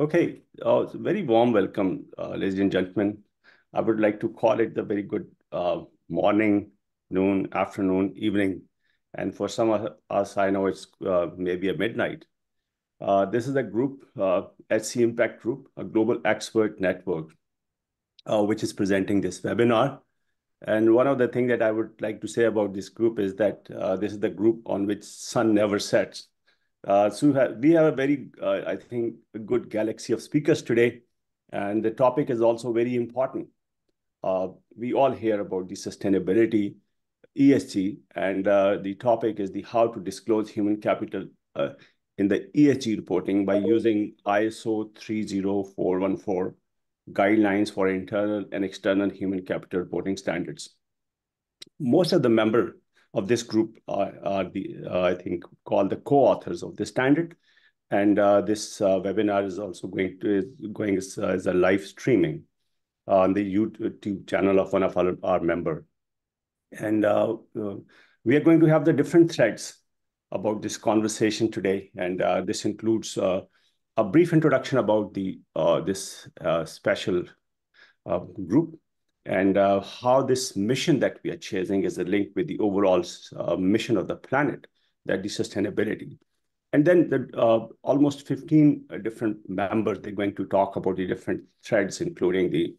Okay, uh, very warm welcome, uh, ladies and gentlemen. I would like to call it the very good uh, morning, noon, afternoon, evening, and for some of us, I know it's uh, maybe a midnight. Uh, this is a group, uh, HC Impact Group, a global expert network, which is presenting this webinar. And one of the things that I would like to say about this group is that this is the group on which sun never sets. Uh, so we have a very, uh, I think, a good galaxy of speakers today, and the topic is also very important. Uh, we all hear about the sustainability, ESG, and uh, the topic is the how to disclose human capital uh, in the ESG reporting by using ISO 30414 guidelines for internal and external human capital reporting standards. Most of the member of this group are, are the, uh, I think, called the co-authors of the standard. And uh, this uh, webinar is also going to is going as, as a live streaming on the YouTube channel of one of our, our member. And uh, uh, we are going to have the different threads about this conversation today. And uh, this includes a brief introduction about the this special group and uh, how this mission that we are chasing is a link with the overall uh, mission of the planet, that the sustainability. And then the uh, almost 15 different members, they're going to talk about the different threads, including the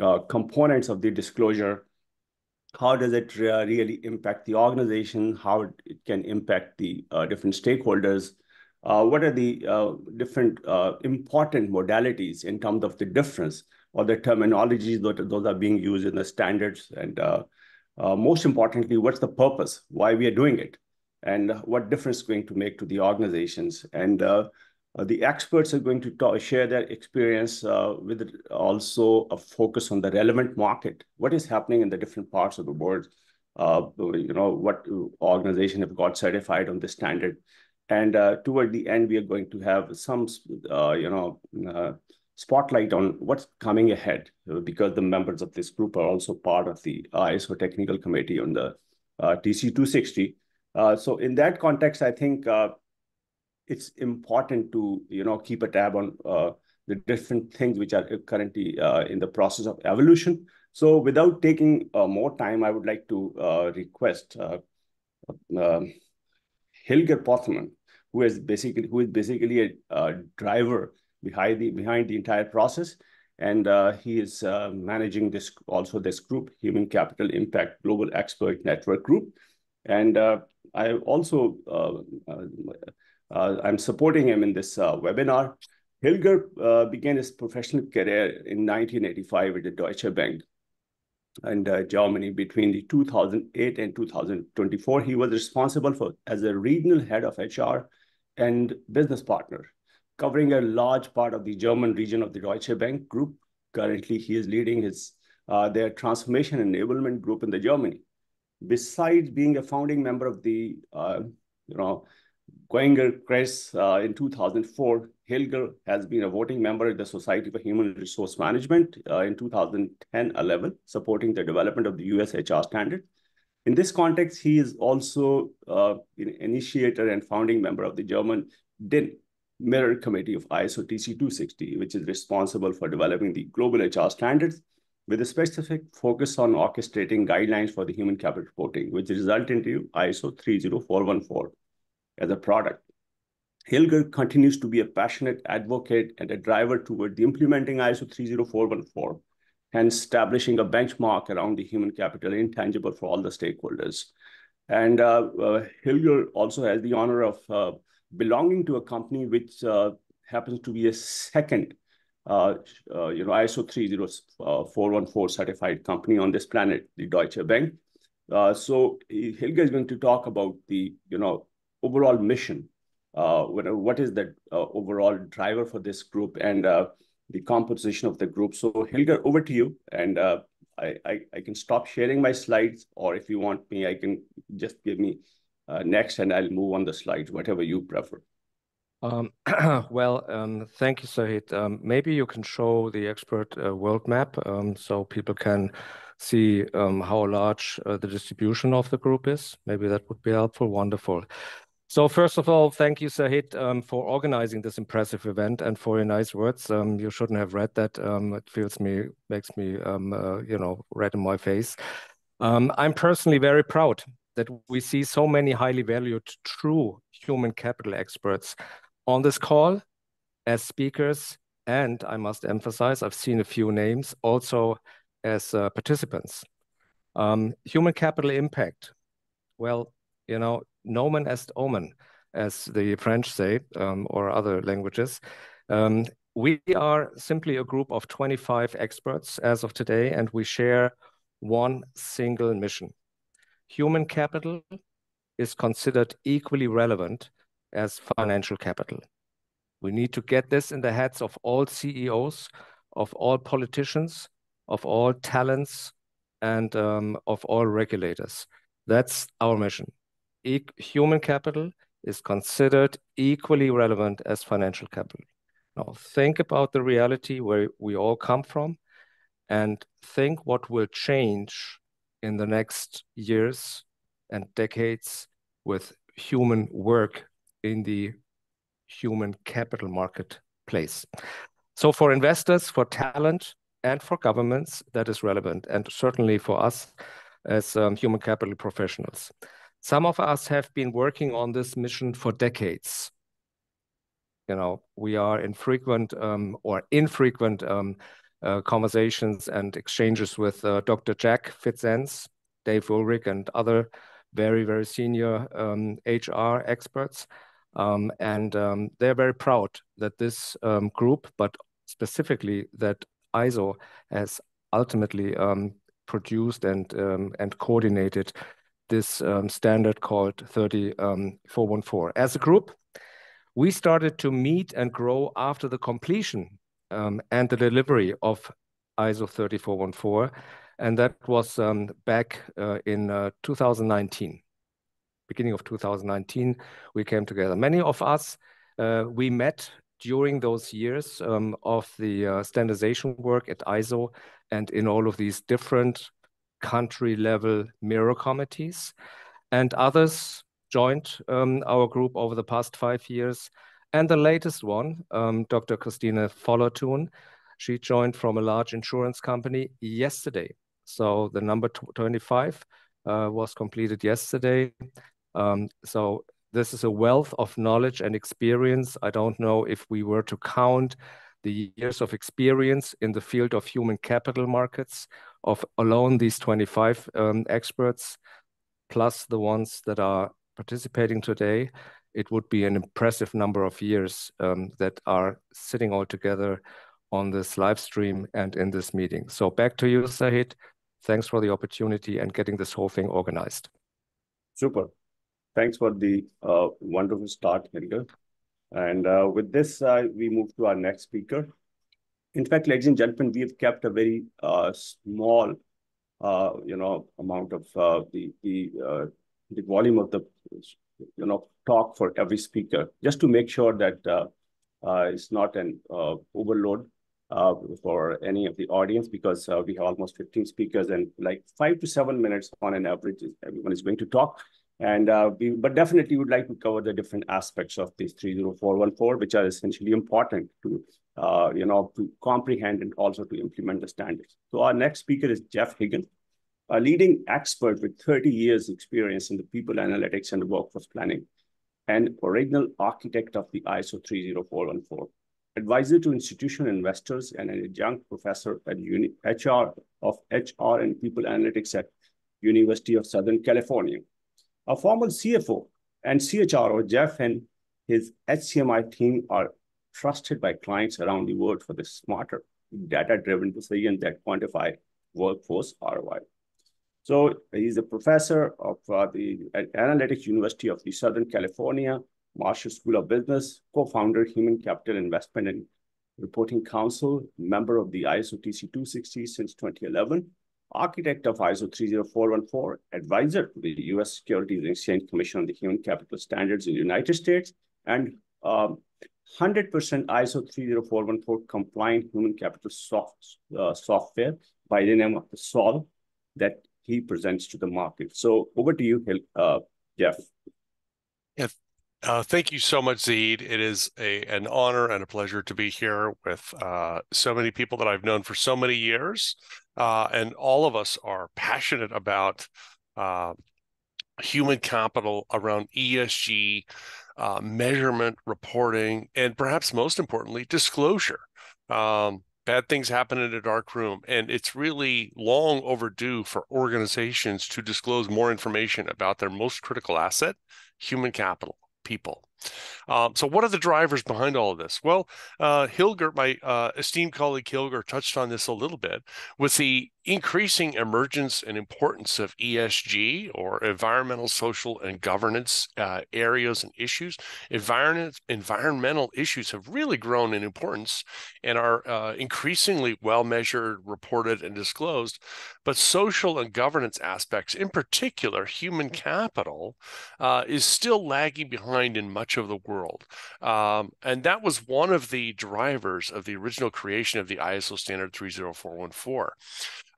uh, components of the disclosure. How does it really impact the organization? How it can impact the uh, different stakeholders? Uh, what are the different important modalities in terms of the difference or the terminologies that those are being used in the standards. And uh, uh, most importantly, what's the purpose, why we are doing it, and what difference going to make to the organizations. And uh, the experts are going to talk, share their experience with also a focus on the relevant market. What is happening in the different parts of the world? Uh, you know, what organization have got certified on this standard. And uh, toward the end, we are going to have some, uh, you know, spotlight on what's coming ahead uh, because the members of this group are also part of the ISO technical committee on the uh, TC260. Uh, so in that context, I think uh, it's important to you know keep a tab on uh, the different things which are currently uh, in the process of evolution. So without taking more time, I would like to request um, Hilger Pothman, who is basically who is basically a driver behind the behind the entire process. And uh, he is uh, managing this also this group, Human Capital Impact Global Expert Network Group. And uh, I also uh, uh, uh, I'm supporting him in this webinar. Hilger began his professional career in 1985 at the Deutsche Bank and uh, Germany between the 2008 and 2024. He was responsible for as a regional head of HR and business partner covering a large part of the German region of the Deutsche Bank Group. Currently, he is leading his uh, their transformation enablement group in the Germany. Besides being a founding member of the, uh, you know, Goinger Kreis uh, in 2004, Hilger has been a voting member of the Society for Human Resource Management uh, in 2010-11, supporting the development of the US HR standard. In this context, he is also uh, an initiator and founding member of the German DIN, mirror committee of ISO TC260, which is responsible for developing the global HR standards with a specific focus on orchestrating guidelines for the human capital reporting, which result into ISO 30414 as a product. Hilger continues to be a passionate advocate and a driver toward the implementing ISO 30414 and establishing a benchmark around the human capital intangible for all the stakeholders. And uh, uh, Hilger also has the honor of uh, belonging to a company which uh, happens to be a second uh, uh, you know, ISO 30414 certified company on this planet, the Deutsche Bank. so Hilger is going to talk about the, you know, overall mission. what, what is the overall driver for this group and the composition of the group. So Hilger, over to you. And uh, I, I, I, can stop sharing my slides, or if you want me, I can just give me uh, next, and I'll move on the slides, whatever you prefer. Um, well, um, thank you, Sahid. Um, maybe you can show the expert uh, world map um, so people can see um, how large uh, the distribution of the group is. Maybe that would be helpful. Wonderful. So first of all, thank you, Sahid, um, for organizing this impressive event and for your nice words. You shouldn't have read that. It feels me, makes me, uh, you know, red in my face. I'm personally very proud that we see so many highly valued, true human capital experts on this call as speakers. And I must emphasize, I've seen a few names also as uh, participants. Um, human capital impact. Well, you know, nomen est omen, as the French say, um, or other languages. Um, we are simply a group of 25 experts as of today, and we share one single mission. Human capital is considered equally relevant as financial capital. We need to get this in the heads of all CEOs, of all politicians, of all talents, and um, of all regulators. That's our mission. E human capital is considered equally relevant as financial capital. Now, think about the reality where we all come from and think what will change in the next years and decades with human work in the human capital marketplace. So for investors, for talent, and for governments, that is relevant, and certainly for us as um, human capital professionals. Some of us have been working on this mission for decades. You know, we are in frequent um, or infrequent um, uh, conversations and exchanges with uh, Dr. Jac Fitz-enz, Dave Ulrich, and other very, very senior um, HR experts. Um, and um, they're very proud that this um, group, but specifically that ISO has ultimately um, produced and, um, and coordinated this standard called 30414. As a group, we started to meet and grow after the completion um, and the delivery of ISO 3414. And that was um, back uh, in uh, 2019. Beginning of 2019, we came together. Many of us, uh, we met during those years um, of the uh, standardization work at ISO and in all of these different country level mirror committees. And others joined um, our group over the past five years and the latest one, um, Dr. Christina Vollertun, she joined from a large insurance company yesterday. So the number 25 uh, was completed yesterday. Um, so this is a wealth of knowledge and experience. I don't know if we were to count the years of experience in the field of human capital markets of alone these 25 um, experts, plus the ones that are participating today it would be an impressive number of years um, that are sitting all together on this live stream and in this meeting. So back to you, Sahid. Thanks for the opportunity and getting this whole thing organized. Super. Thanks for the uh, wonderful start, Helge. And uh, with this, uh, we move to our next speaker. In fact, ladies and gentlemen, we have kept a very uh, small, uh, you know, amount of uh, the the the volume of the you know, talk for every speaker, just to make sure that uh, uh, it's not an uh, overload uh, for any of the audience, because uh, we have almost 15 speakers and like five to seven minutes on an average, everyone is going to talk. And uh, we, but definitely would like to cover the different aspects of these 30414, which are essentially important to, you know, to comprehend and also to implement the standards. So our next speaker is Jeff Higgin a leading expert with 30 years experience in the people analytics and workforce planning, and original architect of the ISO 30414, advisor to institutional investors and an adjunct professor at Uni HR of HR and people analytics at University of Southern California. A former CFO and CHRO, Jeff and his HCMI team are trusted by clients around the world for the smarter, data-driven decisions that quantify workforce ROI. So he's a professor of uh, the Analytics University of the Southern California, Marshall School of Business, co-founder Human Capital Investment and Reporting Council, member of the ISO TC 260 since 2011, architect of ISO 30414, advisor to the U.S. Securities and Exchange Commission on the Human Capital Standards in the United States, and 100% um, ISO 30414 compliant human capital soft, uh, software by the name of the Sol that he presents to the market. So over to you, uh, Jeff. Yeah, Uh, thank you so much, Zaid. It is a an honor and a pleasure to be here with uh, so many people that I've known for so many years, uh, and all of us are passionate about uh, human capital around ESG, uh, measurement, reporting, and perhaps most importantly, disclosure. Um, bad things happen in a dark room and it's really long overdue for organizations to disclose more information about their most critical asset human capital people. Um, so, what are the drivers behind all of this? Well, uh, Hilger, my uh, esteemed colleague Hilger, touched on this a little bit with the increasing emergence and importance of ESG or environmental, social, and governance uh, areas and issues. Environment, environmental issues have really grown in importance and are uh, increasingly well measured, reported, and disclosed. But social and governance aspects, in particular, human capital, uh, is still lagging behind in much of the world. Um, and that was one of the drivers of the original creation of the ISO standard 30414.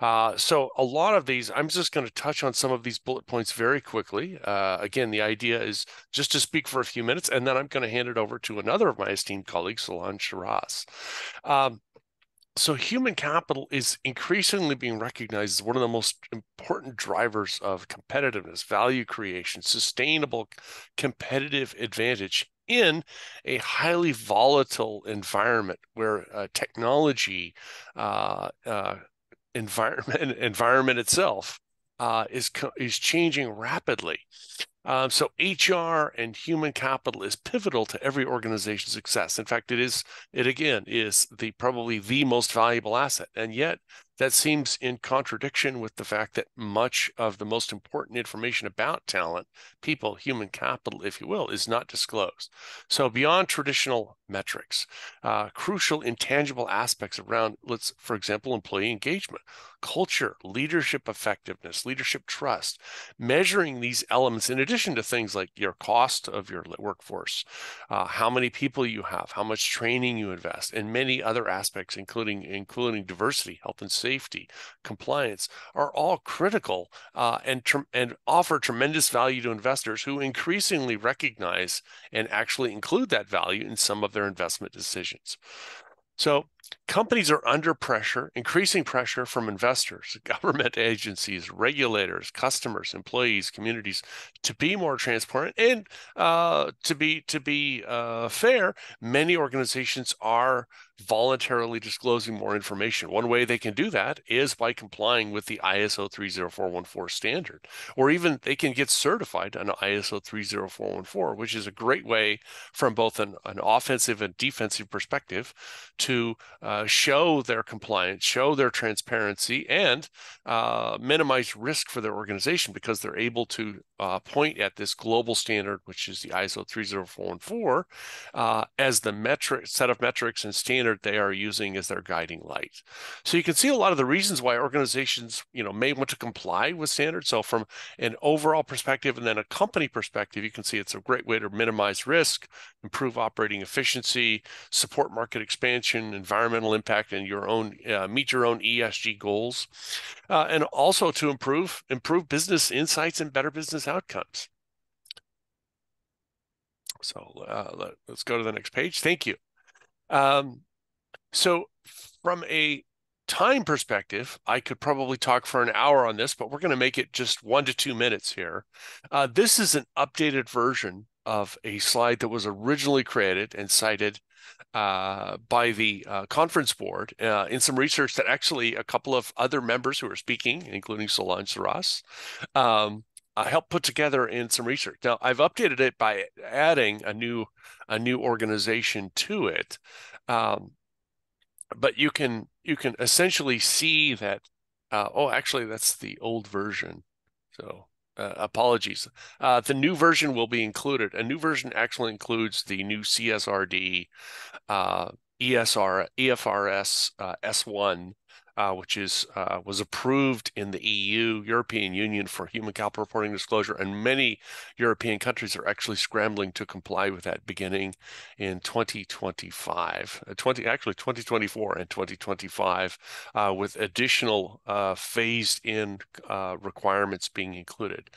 Uh, so a lot of these, I'm just going to touch on some of these bullet points very quickly. Uh, again, the idea is just to speak for a few minutes, and then I'm going to hand it over to another of my esteemed colleagues, Solange Charas. Um, so human capital is increasingly being recognized as one of the most important drivers of competitiveness, value creation, sustainable competitive advantage in a highly volatile environment where uh, technology uh, uh, environment environment itself uh, is is changing rapidly. Um, so HR and human capital is pivotal to every organization's success. In fact, it is it again is the probably the most valuable asset, and yet that seems in contradiction with the fact that much of the most important information about talent, people, human capital, if you will, is not disclosed. So beyond traditional metrics, uh, crucial intangible aspects around, let's, for example, employee engagement, culture, leadership effectiveness, leadership trust, measuring these elements in addition to things like your cost of your workforce, uh, how many people you have, how much training you invest, and many other aspects, including including diversity, health and safety, compliance, are all critical uh, and and offer tremendous value to investors who increasingly recognize and actually include that value in some of their investment decisions. So companies are under pressure, increasing pressure from investors, government agencies, regulators, customers, employees, communities to be more transparent and uh, to be to be uh, fair. Many organizations are voluntarily disclosing more information. One way they can do that is by complying with the ISO 30414 standard, or even they can get certified on ISO 30414, which is a great way from both an, an offensive and defensive perspective to uh, show their compliance, show their transparency, and uh, minimize risk for their organization because they're able to uh, point at this global standard, which is the ISO 30414, uh, as the metric set of metrics and standard they are using as their guiding light. So you can see a lot of the reasons why organizations, you know, may want to comply with standards. So from an overall perspective and then a company perspective, you can see it's a great way to minimize risk, improve operating efficiency, support market expansion, environmental impact, and your own uh, meet your own ESG goals, uh, and also to improve improve business insights and better business outcomes. So uh, let, us go to the next page. Thank you. Um, so from a time perspective, I could probably talk for an hour on this, but we're going to make it just one to two minutes here. Uh, this is an updated version of a slide that was originally created and cited uh, by the uh, conference board uh, in some research that actually a couple of other members who are speaking, including Solange Charas, um, uh, helped put together in some research. Now I've updated it by adding a new a new organization to it, um, but you can you can essentially see that. Uh, oh, actually, that's the old version. So uh, apologies. Uh, the new version will be included. A new version actually includes the new CSRD, uh, ESR, EFRS uh, S1 uh, which is uh, was approved in the EU, European Union for human capital reporting disclosure, and many European countries are actually scrambling to comply with that beginning in 2025, uh, 20 actually 2024 and 2025, uh, with additional uh, phased-in uh, requirements being included.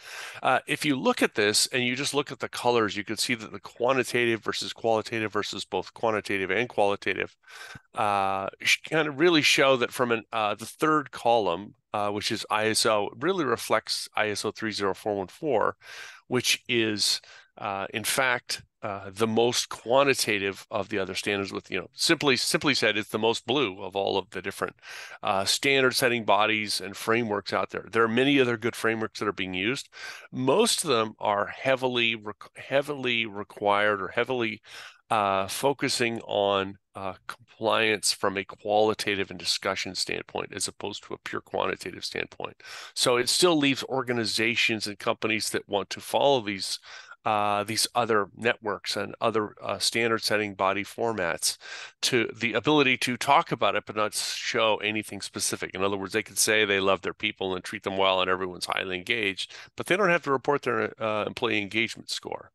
if you look at this and you just look at the colors, you can see that the quantitative versus qualitative versus both quantitative and qualitative kind of really show that from an uh, the third column, uh, which is ISO, really reflects ISO 30414, which is uh, in fact uh, the most quantitative of the other standards. With you know, simply simply said, it's the most blue of all of the different uh, standard setting bodies and frameworks out there. There are many other good frameworks that are being used. Most of them are heavily heavily required or heavily uh, focusing on uh, compliance from a qualitative and discussion standpoint as opposed to a pure quantitative standpoint. So it still leaves organizations and companies that want to follow these uh, these other networks and other uh, standard setting body formats to the ability to talk about it but not show anything specific in other words they could say they love their people and treat them well and everyone's highly engaged but they don't have to report their uh, employee engagement score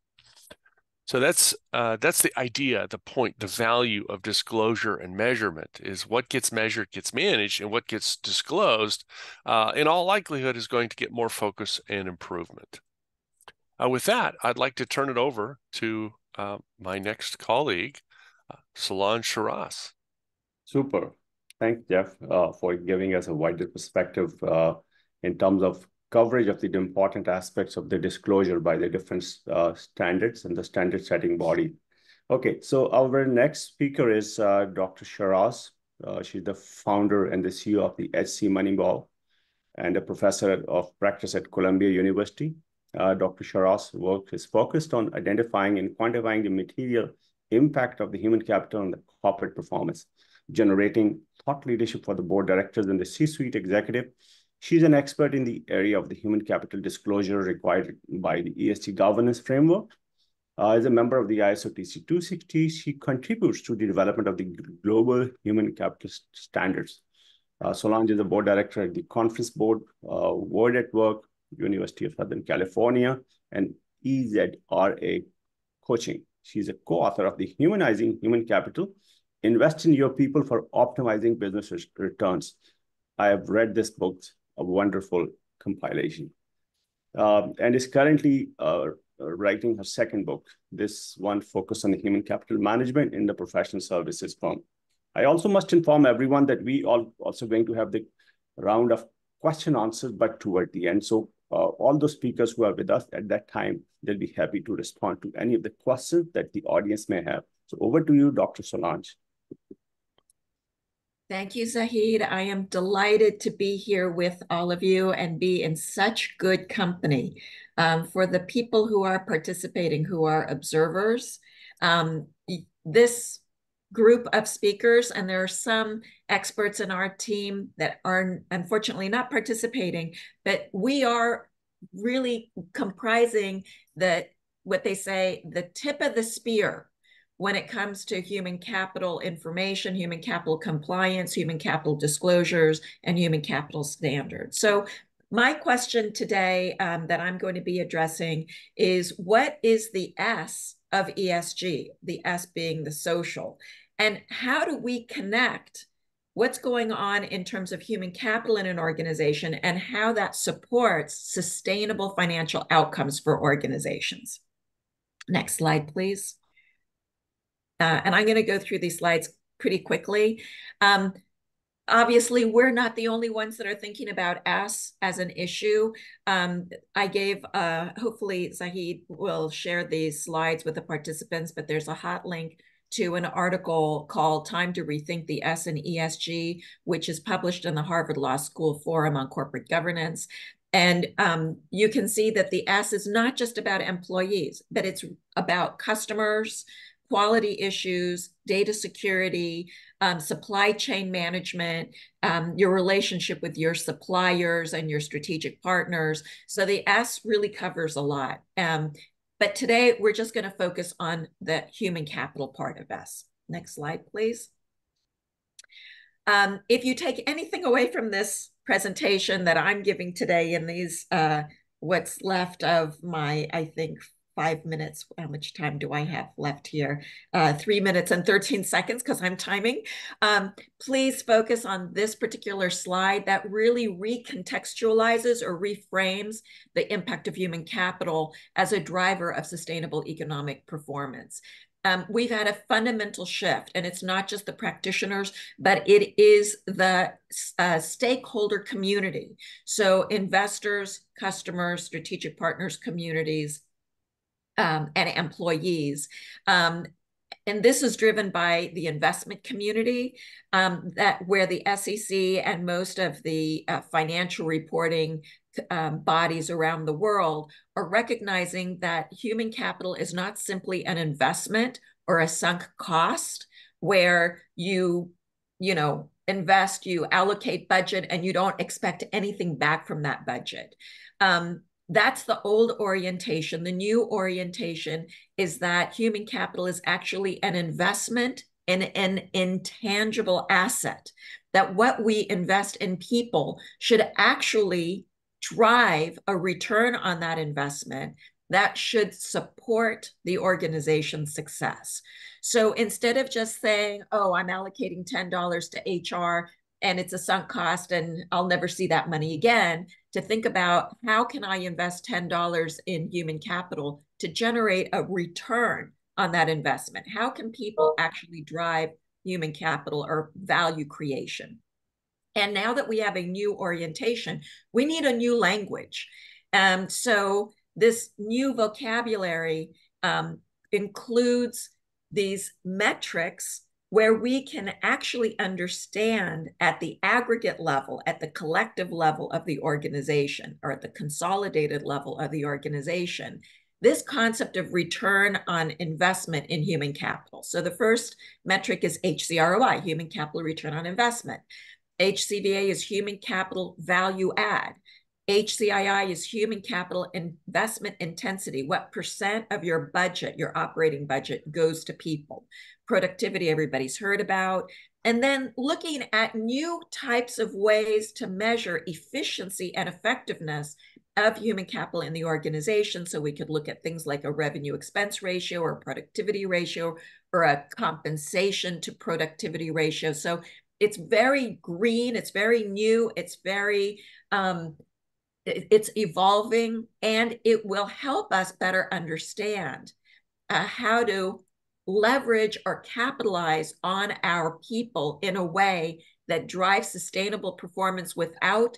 so that's uh, that's the idea, the point, the value of disclosure and measurement is what gets measured gets managed, and what gets disclosed, uh, in all likelihood, is going to get more focus and improvement. Uh, with that, I'd like to turn it over to uh, my next colleague, uh, Solange Charas. Super. Thanks, Jeff, uh, for giving us a wider perspective in terms of coverage of the important aspects of the disclosure by the different uh, standards and the standard setting body. Okay, so our next speaker is uh, Dr. Charas. Uh, she's the founder and the CEO of the HC Moneyball and a professor of practice at Columbia University. Uh, Dr. Charas' work is focused on identifying and quantifying the material impact of the human capital on the corporate performance, generating thought leadership for the board directors and the C-suite executive, She's an expert in the area of the human capital disclosure required by the ESG governance framework. Uh, as a member of the ISO TC 260, she contributes to the development of the global human capital standards. Uh, Solange is a board director at the Conference Board, uh, World at Work, University of Southern California, and EZRA Coaching. She's a co-author of the Humanizing Human Capital, Invest in Your People for Optimizing Business Returns. I have read this book a wonderful compilation. Um, and is currently uh, writing her second book. This one focused on the human capital management in the professional services firm. I also must inform everyone that we are also going to have the round of question answers, but toward the end. So uh, all those speakers who are with us at that time, they'll be happy to respond to any of the questions that the audience may have. So over to you, Dr. Solange. Thank you, Zahid. I am delighted to be here with all of you and be in such good company. Um, for the people who are participating, who are observers, um, this group of speakers, and there are some experts in our team that are unfortunately not participating, but we are really comprising the what they say the tip of the spear when it comes to human capital information, human capital compliance, human capital disclosures, and human capital standards. So my question today um, that I'm going to be addressing is what is the S of ESG, the S being the social, and how do we connect what's going on in terms of human capital in an organization and how that supports sustainable financial outcomes for organizations? Next slide, please. Uh, and I'm going to go through these slides pretty quickly. Um, obviously, we're not the only ones that are thinking about S as an issue. Um, I gave, uh, hopefully Zahid will share these slides with the participants, but there's a hot link to an article called Time to Rethink the S and ESG, which is published in the Harvard Law School Forum on Corporate Governance. And um, you can see that the S is not just about employees, but it's about customers, quality issues, data security, um, supply chain management, um, your relationship with your suppliers and your strategic partners. So the S really covers a lot. Um, but today we're just going to focus on the human capital part of S. Next slide, please. Um, if you take anything away from this presentation that I'm giving today in these, uh, what's left of my, I think, five minutes. How much time do I have left here? Uh, three minutes and 13 seconds because I'm timing. Um, please focus on this particular slide that really recontextualizes or reframes the impact of human capital as a driver of sustainable economic performance. Um, we've had a fundamental shift, and it's not just the practitioners, but it is the uh, stakeholder community. So, investors, customers, strategic partners, communities, um, and employees. Um, and this is driven by the investment community um, that where the SEC and most of the uh, financial reporting um, bodies around the world are recognizing that human capital is not simply an investment or a sunk cost where you you know invest you allocate budget and you don't expect anything back from that budget um, that's the old orientation. The new orientation is that human capital is actually an investment in an intangible asset, that what we invest in people should actually drive a return on that investment that should support the organization's success. So instead of just saying, oh, I'm allocating $10 to HR and it's a sunk cost and I'll never see that money again, to think about how can I invest $10 in human capital to generate a return on that investment? How can people actually drive human capital or value creation? And now that we have a new orientation, we need a new language. Um, so this new vocabulary um, includes these metrics where we can actually understand at the aggregate level, at the collective level of the organization, or at the consolidated level of the organization, this concept of return on investment in human capital. So the first metric is HCROI, human capital return on investment. HCVA is human capital value add. HCII is human capital investment intensity. What percent of your budget, your operating budget, goes to people? Productivity, everybody's heard about. And then looking at new types of ways to measure efficiency and effectiveness of human capital in the organization. So we could look at things like a revenue expense ratio or productivity ratio or a compensation to productivity ratio. So it's very green, it's very new, it's very um, it's evolving and it will help us better understand uh, how to leverage or capitalize on our people in a way that drives sustainable performance without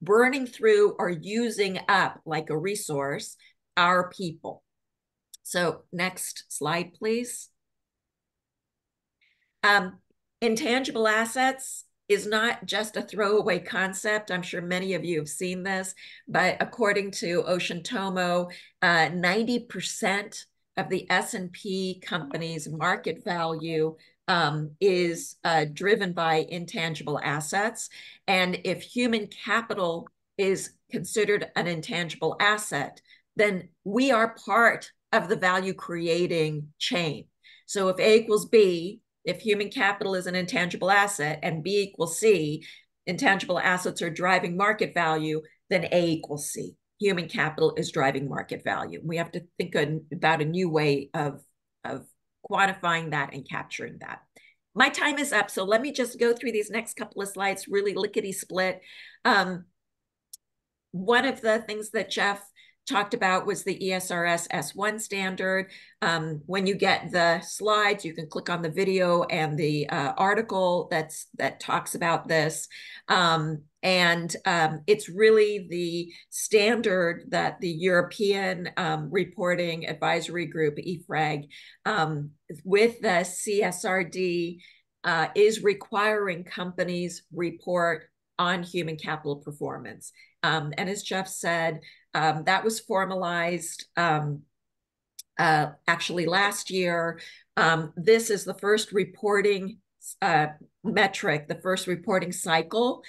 burning through or using up like a resource our people. So next slide, please. Um, intangible assets is not just a throwaway concept. I'm sure many of you have seen this, but according to Ocean Tomo, 90% uh, of the S&P company's market value um, is uh, driven by intangible assets. And if human capital is considered an intangible asset, then we are part of the value creating chain. So if A equals B, if human capital is an intangible asset and B equals C, intangible assets are driving market value, then A equals C. Human capital is driving market value. We have to think about a new way of, of quantifying that and capturing that. My time is up, so let me just go through these next couple of slides really lickety split. Um, one of the things that Jeff talked about was the ESRS S1 standard. Um, when you get the slides, you can click on the video and the uh, article that's that talks about this. Um, and um, it's really the standard that the European um, Reporting Advisory Group, EFRAG, um, with the CSRD, uh, is requiring companies report on human capital performance. Um, and as Jeff said, um, that was formalized um, uh, actually last year. Um, this is the first reporting uh, metric, the first reporting cycle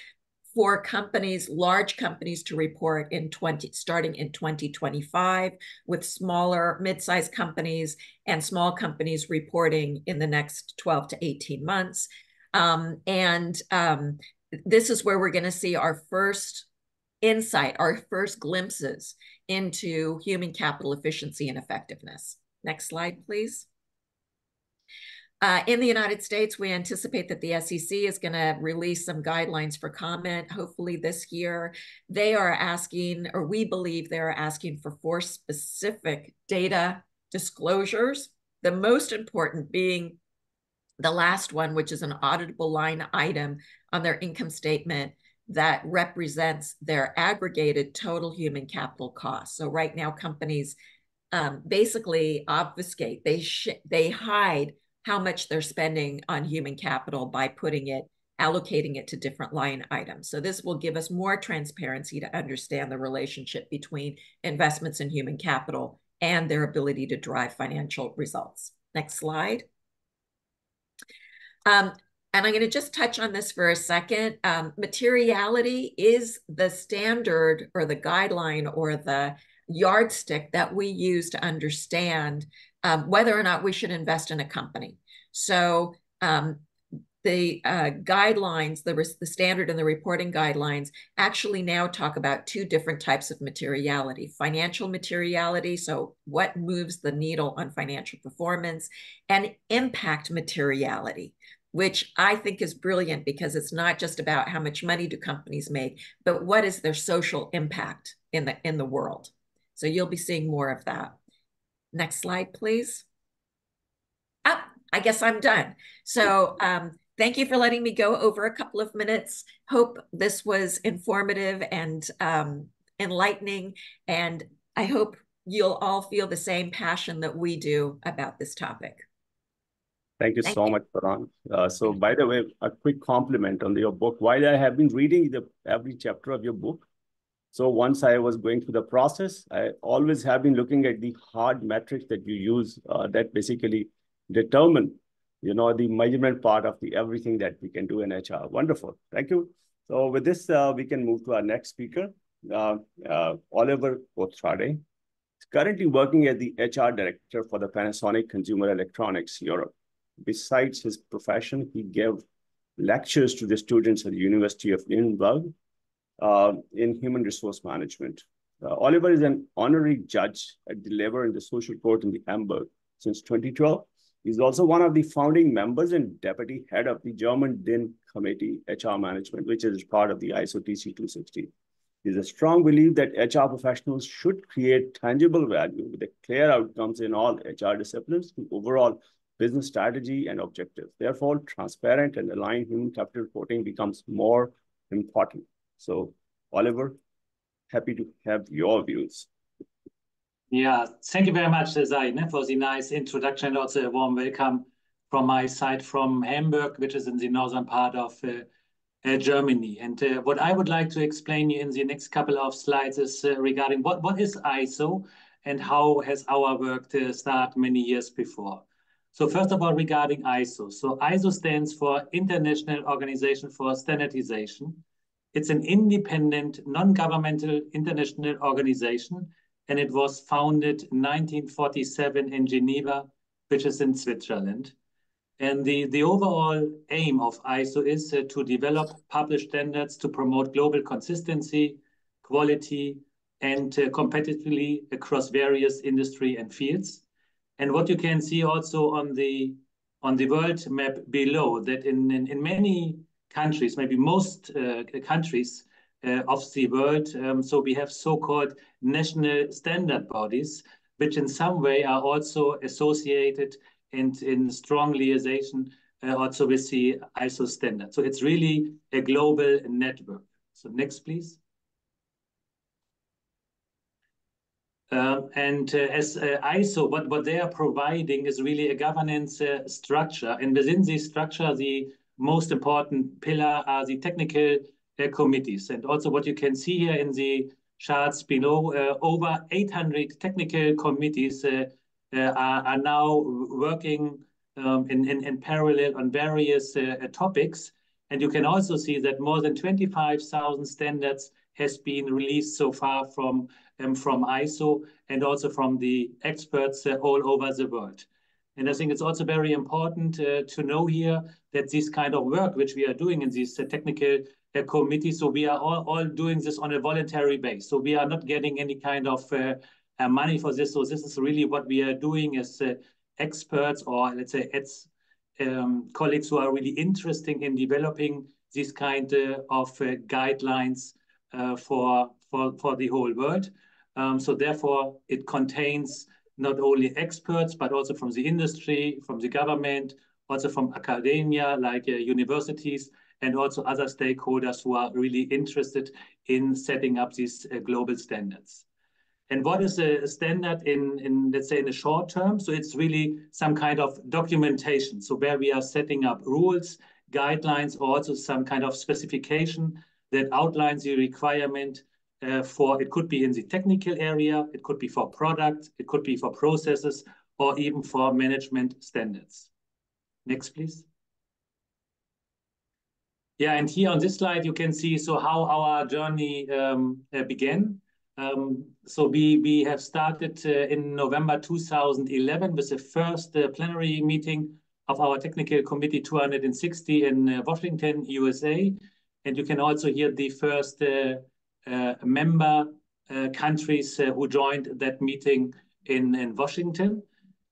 for companies, large companies to report in 20, starting in 2025, with smaller, mid-sized companies and small companies reporting in the next 12 to 18 months. Um, and um, this is where we're going to see our first insight, our first glimpses into human capital efficiency and effectiveness. Next slide, please. Uh, in the United States, we anticipate that the SEC is going to release some guidelines for comment, hopefully this year. They are asking, or we believe they're asking for four specific data disclosures, the most important being the last one, which is an auditable line item on their income statement that represents their aggregated total human capital costs. So right now, companies um, basically obfuscate, they, they hide how much they're spending on human capital by putting it allocating it to different line items. So this will give us more transparency to understand the relationship between investments in human capital and their ability to drive financial results. Next slide. Um, and I'm going to just touch on this for a second. Um, materiality is the standard or the guideline or the yardstick that we use to understand um, whether or not we should invest in a company. So um, the uh, guidelines, the, the standard and the reporting guidelines actually now talk about two different types of materiality. Financial materiality, so what moves the needle on financial performance, and impact materiality, which I think is brilliant because it's not just about how much money do companies make, but what is their social impact in the, in the world. So you'll be seeing more of that. Next slide, please. Ah, I guess I'm done. So um, thank you for letting me go over a couple of minutes. Hope this was informative and um, enlightening. And I hope you'll all feel the same passion that we do about this topic. Thank you Thank so you. much, Paran. Uh, so, by the way, a quick compliment on your book. While I have been reading the every chapter of your book, so once I was going through the process, I always have been looking at the hard metrics that you use uh, that basically determine, you know, the measurement part of the everything that we can do in HR. Wonderful. Thank you. So with this, uh, we can move to our next speaker, uh, uh Oliver Cothrade. Currently working as the HR director for the Panasonic Consumer Electronics Europe. Besides his profession, he gave lectures to the students at the University of Nuremberg uh, in human resource management. Uh, Oliver is an honorary judge at the Labor and the Social Court in the Hamburg since 2012. He's also one of the founding members and deputy head of the German DIN Committee HR Management, which is part of the ISO TC 260. He's a strong belief that HR professionals should create tangible value with clear outcomes in all HR disciplines to overall business strategy and objectives. Therefore, transparent and aligned human capital reporting becomes more important. So, Oliver, happy to have your views. Yeah, thank you very much, Zaid, for the nice introduction and also a warm welcome from my side from Hamburg, which is in the northern part of uh, uh, Germany. And uh, what I would like to explain you in the next couple of slides is uh, regarding what, what is ISO and how has our work uh, started many years before. So first of all, regarding ISO. So ISO stands for International Organization for Standardization. It's an independent, non-governmental international organization, and it was founded in 1947 in Geneva, which is in Switzerland. And the, the overall aim of ISO is uh, to develop published standards to promote global consistency, quality, and uh, competitively across various industry and fields. And what you can see also on the on the world map below, that in, in, in many countries, maybe most uh, countries uh, of the world, um, so we have so-called national standard bodies, which in some way are also associated and in strong liaison uh, also with the ISO standard. So it's really a global network. So next, please. Um, and uh, as uh, ISO, what, what they are providing is really a governance uh, structure. And within this structure, the most important pillar are the technical uh, committees. And also what you can see here in the charts below, uh, over 800 technical committees uh, are, are, now working um, in, in, in, parallel on various topics. And you can also see that more than 25,000 standards has been released so far from um, from ISO and also from the experts uh, all over the world. And I think it's also very important uh, to know here that this kind of work which we are doing in these uh, technical uh, committees, so we are all, all doing this on a voluntary base. So we are not getting any kind of uh, uh, money for this. So this is really what we are doing as experts or let's say as um, colleagues who are really interested in developing these kind of guidelines for, for, for the whole world. Um, so therefore, it contains not only experts, but also from the industry, from the government, also from academia, like uh, universities, and also other stakeholders who are really interested in setting up these uh, global standards. And what is a standard in, in, let's say, in the short term? So it's really some kind of documentation. So where we are setting up rules, guidelines, or also some kind of specification that outlines the requirement uh, for, it could be in the technical area, it could be for products, it could be for processes, or even for management standards. Next, please. Yeah, and here on this slide, you can see so how our journey um, uh, began. Um, so we, we have started uh, in November 2011 with the first uh, plenary meeting of our technical committee 260 in uh, Washington, USA. And you can also hear the first uh, member uh, countries uh, who joined that meeting in, in Washington.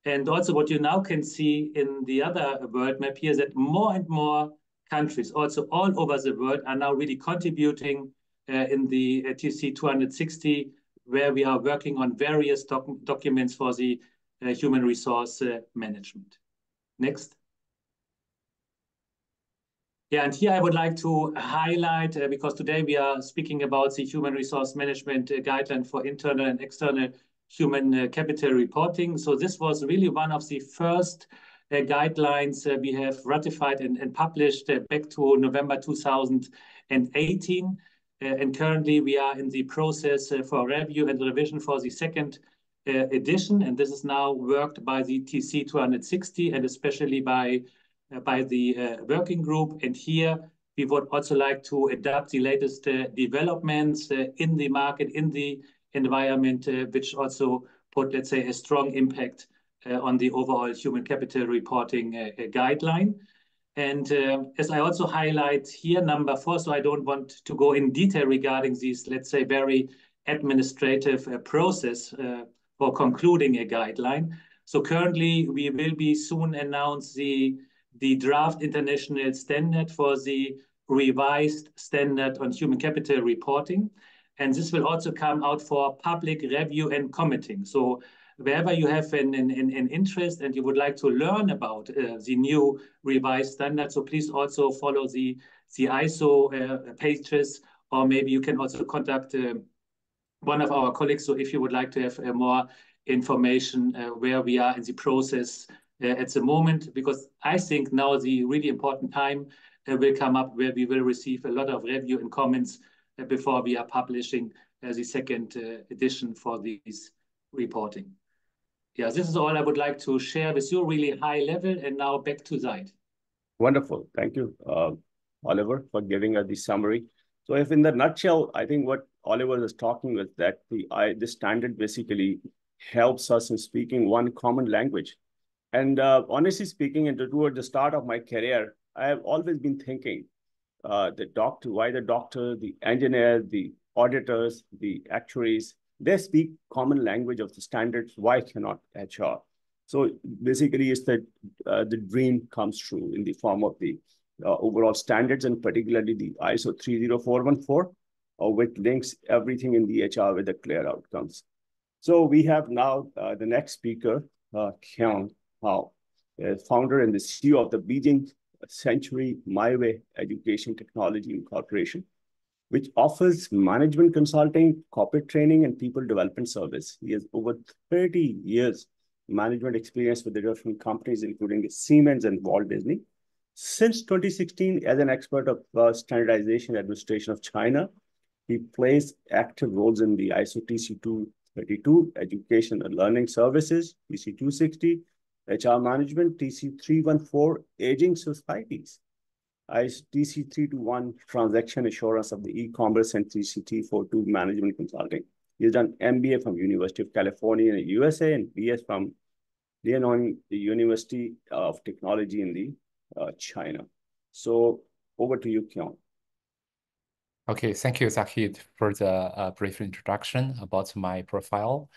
And also what you now can see in the other world map here is that more and more countries, also all over the world, are now really contributing uh, in the uh, TC 260, where we are working on various doc documents for the uh, human resource management. Next. Yeah, and here I would like to highlight, uh, because today we are speaking about the human resource management uh, guideline for internal and external human uh, capital reporting. So this was really one of the first uh, guidelines uh, we have ratified and, and published uh, back to November 2018. and currently we are in the process for review and revision for the second edition. And this is now worked by the TC 260 and especially by by the uh, working group. And here we would also like to adapt the latest uh, developments in the market, in the environment, which also put, let's say, a strong impact on the overall human capital reporting guideline. And uh, as I also highlight here, number four, so I don't want to go in detail regarding these, let's say, very administrative uh, process uh, for concluding a guideline. So currently, we will be soon announce the the draft international standard for the revised standard on human capital reporting. And this will also come out for public review and commenting. So wherever you have an, an, an interest and you would like to learn about uh, the new revised standard, so please also follow the, the ISO uh, pages, or maybe you can also contact uh, one of our colleagues. So if you would like to have uh, more information uh, where we are in the process at the moment, because I think now the really important time uh, will come up where we will receive a lot of review and comments uh, before we are publishing the second edition for this reporting. Yeah, this is all I would like to share with you, really high level. And now back to Zahid. Wonderful. Thank you, uh, Oliver, for giving us the summary. So if in the nutshell, I think what Oliver is talking with that the, I, the standard basically helps us in speaking one common language and uh, honestly speaking, and toward the start of my career, I have always been thinking uh, the doctor, why the doctor, the engineer, the auditors, the actuaries, they speak common language of the standards. Why cannot HR? So basically, it's that uh, the dream comes true in the form of the uh, overall standards and particularly the ISO 30414, uh, which links everything in the HR with the clear outcomes. So we have now uh, the next speaker, uh, Kyung Hao, founder and the CEO of the Beijing Century MyWay Education Technology Incorporation, which offers management consulting, corporate training, and people development service. He has over 30 years management experience with the different companies, including Siemens and Walt Disney. Since 2016, as an expert of uh, standardization administration of China, he plays active roles in the ISO TC 232, education and learning services, TC 260, HR management, TC314, aging societies. TC321, transaction assurance of the e-commerce and TC342, management consulting. He's done MBA from University of California in the USA and BS from Liaoning University of Technology in the uh, China. So over to you, Kyung. Okay, thank you, Zahid, for the uh, brief introduction about my profile.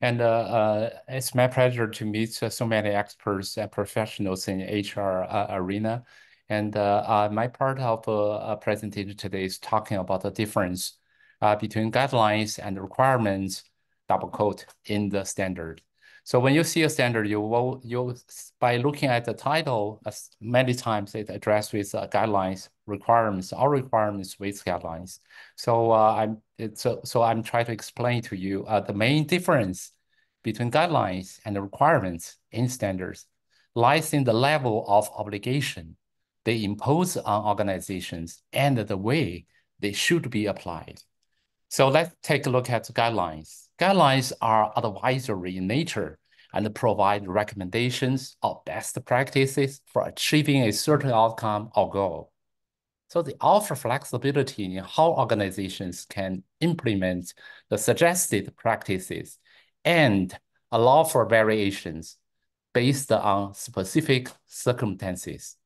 And uh, uh, it's my pleasure to meet uh, so many experts and professionals in HR uh, arena. And uh, my part of the presentation today is talking about the difference between guidelines and requirements, double quote, in the standard. So when you see a standard, you will you by looking at the title, as many times it addressed with uh, guidelines, requirements, all requirements with guidelines. So uh, I'm it's so so I'm trying to explain to you uh, the main difference between guidelines and the requirements in standards lies in the level of obligation they impose on organizations and the way they should be applied. So let's take a look at the guidelines. Guidelines are advisory in nature and provide recommendations of best practices for achieving a certain outcome or goal. So they offer flexibility in how organizations can implement the suggested practices and allow for variations based on specific circumstances.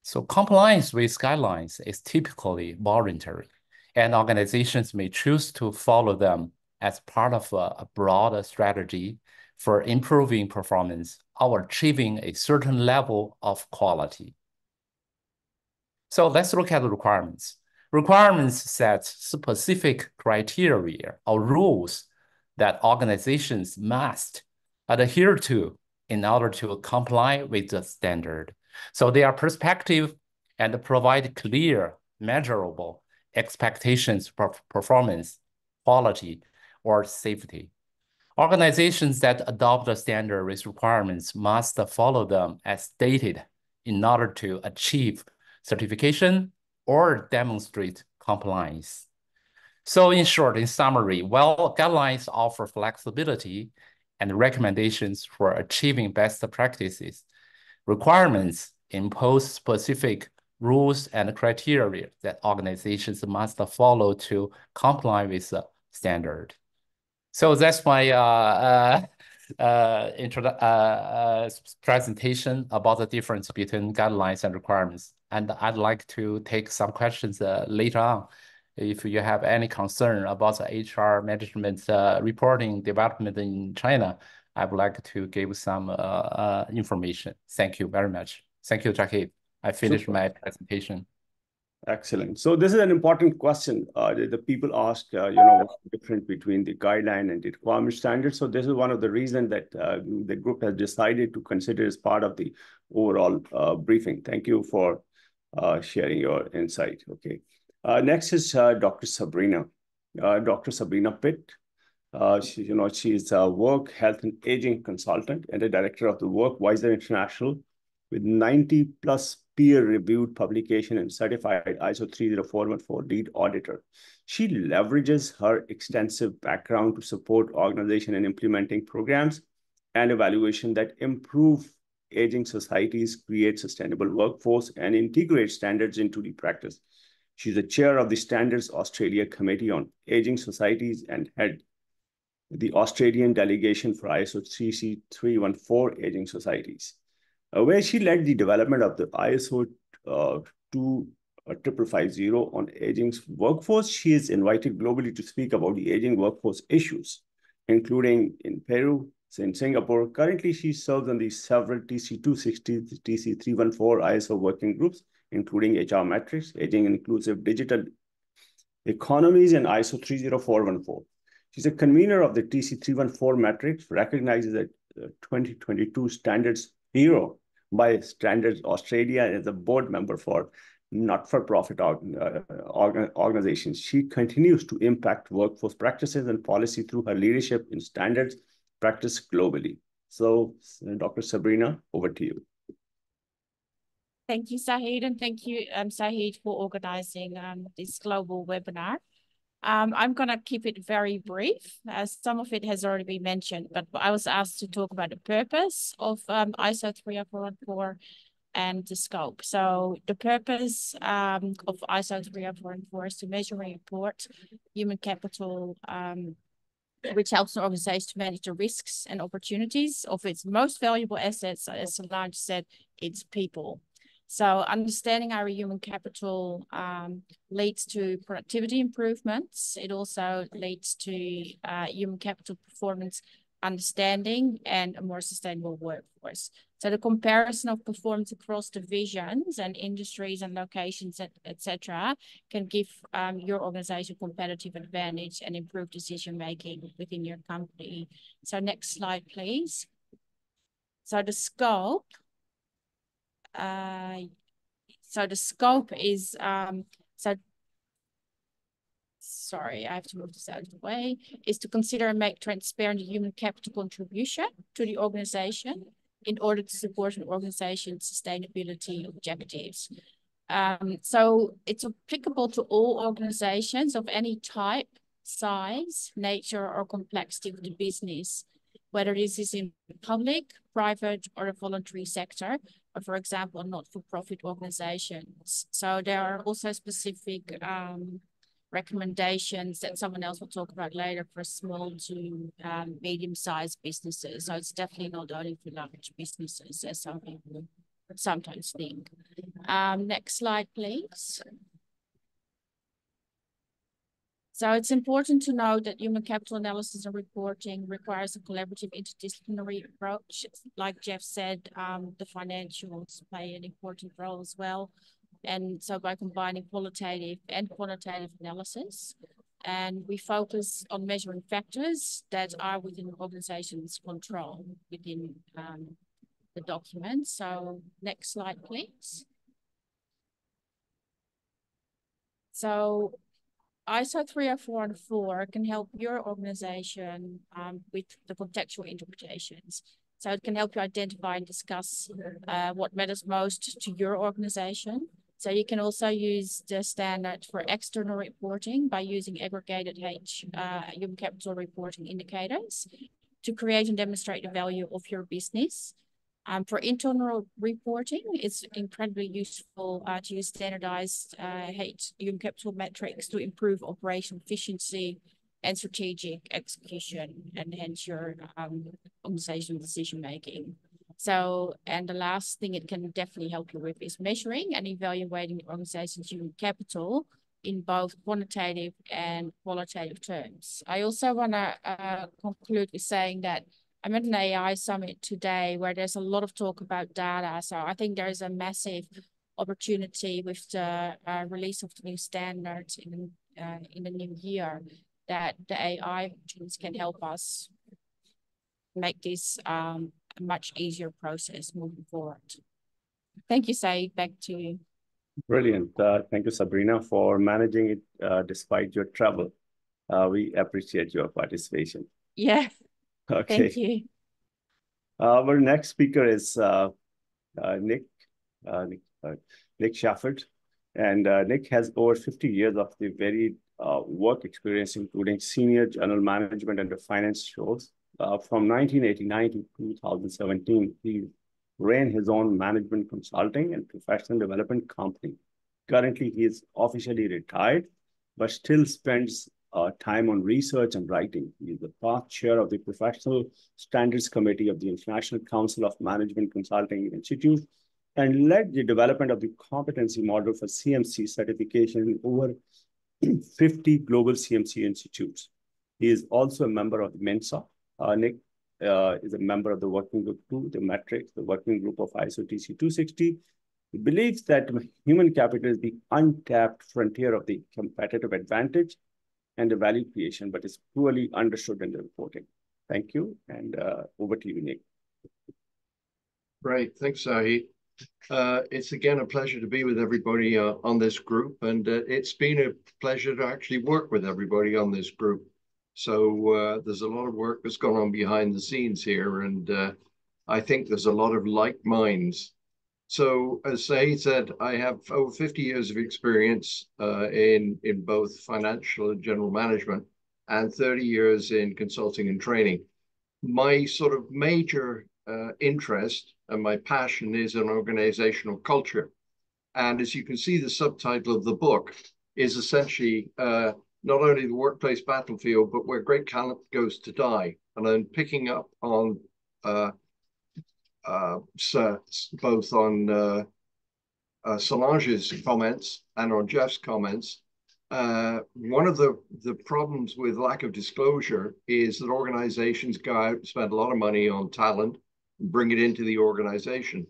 So compliance with guidelines is typically voluntary, and organizations may choose to follow them as part of a, a broader strategy for improving performance or achieving a certain level of quality. So let's look at the requirements. Requirements set specific criteria or rules that organizations must adhere to in order to comply with the standard. So they are perspective and provide clear, measurable expectations for performance, quality, or safety. Organizations that adopt the standard risk requirements must follow them as stated in order to achieve certification or demonstrate compliance. So in short, in summary, while guidelines offer flexibility and recommendations for achieving best practices, requirements impose specific rules and criteria that organizations must follow to comply with the standard. So that's my uh, uh, uh, uh, uh, presentation about the difference between guidelines and requirements. And I'd like to take some questions uh, later on. If you have any concern about the HR management reporting development in China, I would like to give some information. Thank you very much. Thank you, Jackie. I finished Super. my presentation. Excellent. So this is an important question. Uh, the, the, people ask, uh, you know, what's the difference between the guideline and the requirement standard. So this is one of the reasons that uh, the group has decided to consider as part of the overall uh, briefing. Thank you for uh, sharing your insight. Okay. Uh, next is Dr. Sabrina. Dr. Sabrina Pit. she, you know, she is a work, health, and aging consultant and the director of the Work Wiser International with 90 plus peer-reviewed publication and certified ISO 30414 lead auditor. She leverages her extensive background to support organization in implementing programs and evaluation that improve aging societies, create sustainable workforce, and integrate standards into the practice. She's the chair of the Standards Australia Committee on Aging Societies and head the Australian delegation for ISO 31314 Aging Societies where she led the development of the ISO uh, 2550 uh, on aging workforce. She is invited globally to speak about the aging workforce issues, including in Peru, in Singapore. Currently, she serves on the several TC260, TC314 ISO working groups, including HR metrics, aging inclusive digital economies, and ISO 30414. She's a convener of the TC314 metrics, recognizes that uh, 2022 standards hero by Standards Australia as a board member for not-for-profit uh, organizations. She continues to impact workforce practices and policy through her leadership in standards practice globally. So, Dr. Sabrina, over to you. Thank you, Zahid, and thank you, um, Zahid, for organizing um, this global webinar. Um, I'm going to keep it very brief, as some of it has already been mentioned, but I was asked to talk about the purpose of um, ISO 30414 and the scope. So the purpose um, of ISO 30414 is to measure and report human capital um, which helps an organization to manage the risks and opportunities of its most valuable assets, as Solange said, its people. So understanding our human capital um, leads to productivity improvements. It also leads to uh, human capital performance understanding and a more sustainable workforce. So the comparison of performance across divisions and industries and locations, etc., can give um, your organization competitive advantage and improve decision making within your company. So next slide, please. So the scope. Uh, so the scope is um, so sorry, I have to move this out of the way, is to consider and make transparent human capital contribution to the organization in order to support an organization's sustainability objectives. Um, so it's applicable to all organizations of any type, size, nature, or complexity of the business, whether this is in public, private, or a voluntary sector, or for example, not-for-profit organizations. So there are also specific um, recommendations that someone else will talk about later for small to um, medium-sized businesses. So it's definitely not only for large businesses, as some people sometimes think. Um, next slide, please. So it's important to note that human capital analysis and reporting requires a collaborative interdisciplinary approach. Like Jeff said, um, the financials play an important role as well. And so by combining qualitative and quantitative analysis, and we focus on measuring factors that are within the organization's control within um, the document. So next slide, please. So ISO 304 can help your organization um, with the contextual interpretations. So it can help you identify and discuss uh, what matters most to your organization so you can also use the standard for external reporting by using aggregated H uh, human capital reporting indicators to create and demonstrate the value of your business. Um, for internal reporting, it's incredibly useful uh, to use standardized uh, human capital metrics to improve operational efficiency and strategic execution and hence your um, organizational decision making. So, and the last thing it can definitely help you with is measuring and evaluating the organization's human capital in both quantitative and qualitative terms. I also want to uh, conclude with saying that I'm at an AI summit today where there's a lot of talk about data. So I think there is a massive opportunity with the uh, release of the new standards in, uh, in the new year that the AI tools can help us make this um, a much easier process moving forward. Thank you, Saeed. Back to you. Brilliant. Uh, thank you, Sabrina, for managing it uh, despite your travel. Uh, we appreciate your participation. Yeah. Okay. Thank you. Uh, our next speaker is uh, uh, Nick, Nick, Nick Shafford. And Nick has over 50 years of the very work experience, including senior general management and the finance roles uh, from 1989 to 2017, he ran his own management consulting and professional development company. Currently, he is officially retired, but still spends uh, time on research and writing. He is the past chair of the Professional Standards Committee of the International Council of Management Consulting Institute and led the development of the competency model for CMC certification in over 50 global CMC institutes. He is also a member of the Mensa, uh, Nick uh, is a member of the working group two, the metrics, the working group of ISO TC 260. He believes that human capital is the untapped frontier of the competitive advantage and the value creation, but is poorly understood in the reporting. Thank you, and uh, over to you, Nick. Great, thanks, Saeed. Uh, it's again a pleasure to be with everybody uh, on this group, and uh, it's been a pleasure to actually work with everybody on this group. So uh, there's a lot of work that's gone on behind the scenes here, and uh, I think there's a lot of like minds. So as Saeed said, I have over 50 years of experience uh, in, in both financial and general management and 30 years in consulting and training. My sort of major uh, interest and my passion is in organizational culture. And as you can see, the subtitle of the book is essentially uh, not only the workplace battlefield, but where great talent goes to die. And then picking up on uh, uh, both on uh, uh, Solange's comments and on Jeff's comments, one of the, the problems with lack of disclosure is that organizations go out and spend a lot of money on talent bring it into the organization.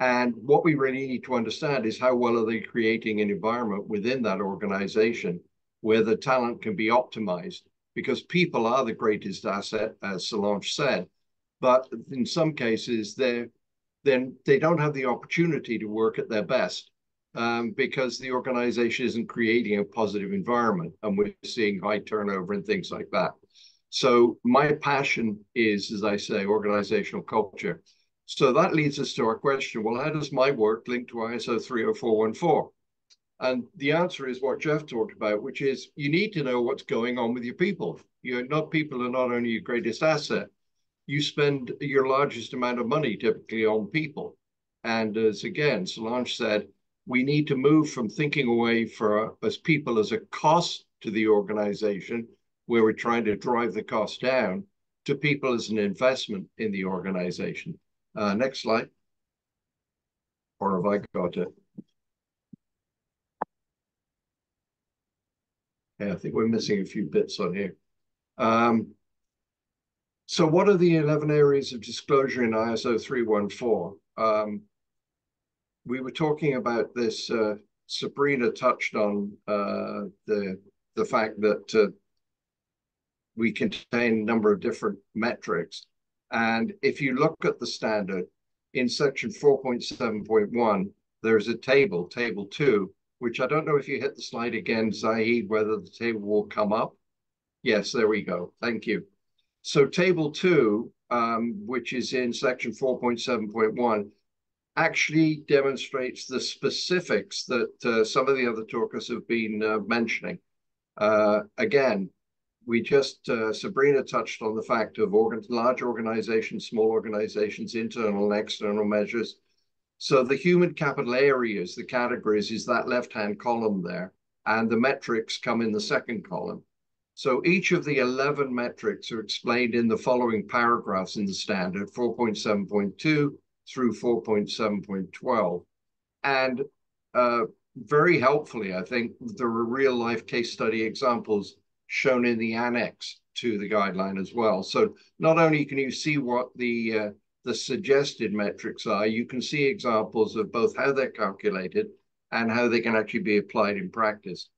And what we really need to understand is how well are they creating an environment within that organization where the talent can be optimized because people are the greatest asset, as Solange said. But in some cases, they're, then they don't have the opportunity to work at their best um, because the organization isn't creating a positive environment and we're seeing high turnover and things like that. So my passion is, as I say, organizational culture. So that leads us to our question, well, how does my work link to ISO 30414? And the answer is what Jeff talked about, which is you need to know what's going on with your people. You're not people are not only your greatest asset, you spend your largest amount of money typically on people. And as again, Solange said, we need to move from thinking away for as people as a cost to the organization, where we're trying to drive the cost down, to people as an investment in the organization. Uh, next slide. Or have I got it? Yeah, I think we're missing a few bits on here. Um, so what are the 11 areas of disclosure in ISO 314? Um, we were talking about this, uh, Sabrina touched on uh, the, the fact that uh, we contain a number of different metrics. And if you look at the standard in section 4.7.1, there's a table, table two, which I don't know if you hit the slide again, Zahid, whether the table will come up. Yes, there we go. Thank you. So table two, um, which is in section 4.7.1, actually demonstrates the specifics that uh, some of the other talkers have been uh, mentioning. Uh, again, we just, uh, Sabrina touched on the fact of organ large organizations, small organizations, internal and external measures. So the human capital areas, the categories, is that left-hand column there, and the metrics come in the second column. So each of the 11 metrics are explained in the following paragraphs in the standard, 4.7.2 through 4.7.12. And uh, very helpfully, I think, there are real-life case study examples shown in the annex to the guideline as well. So not only can you see what the uh, the suggested metrics are, you can see examples of both how they're calculated and how they can actually be applied in practice.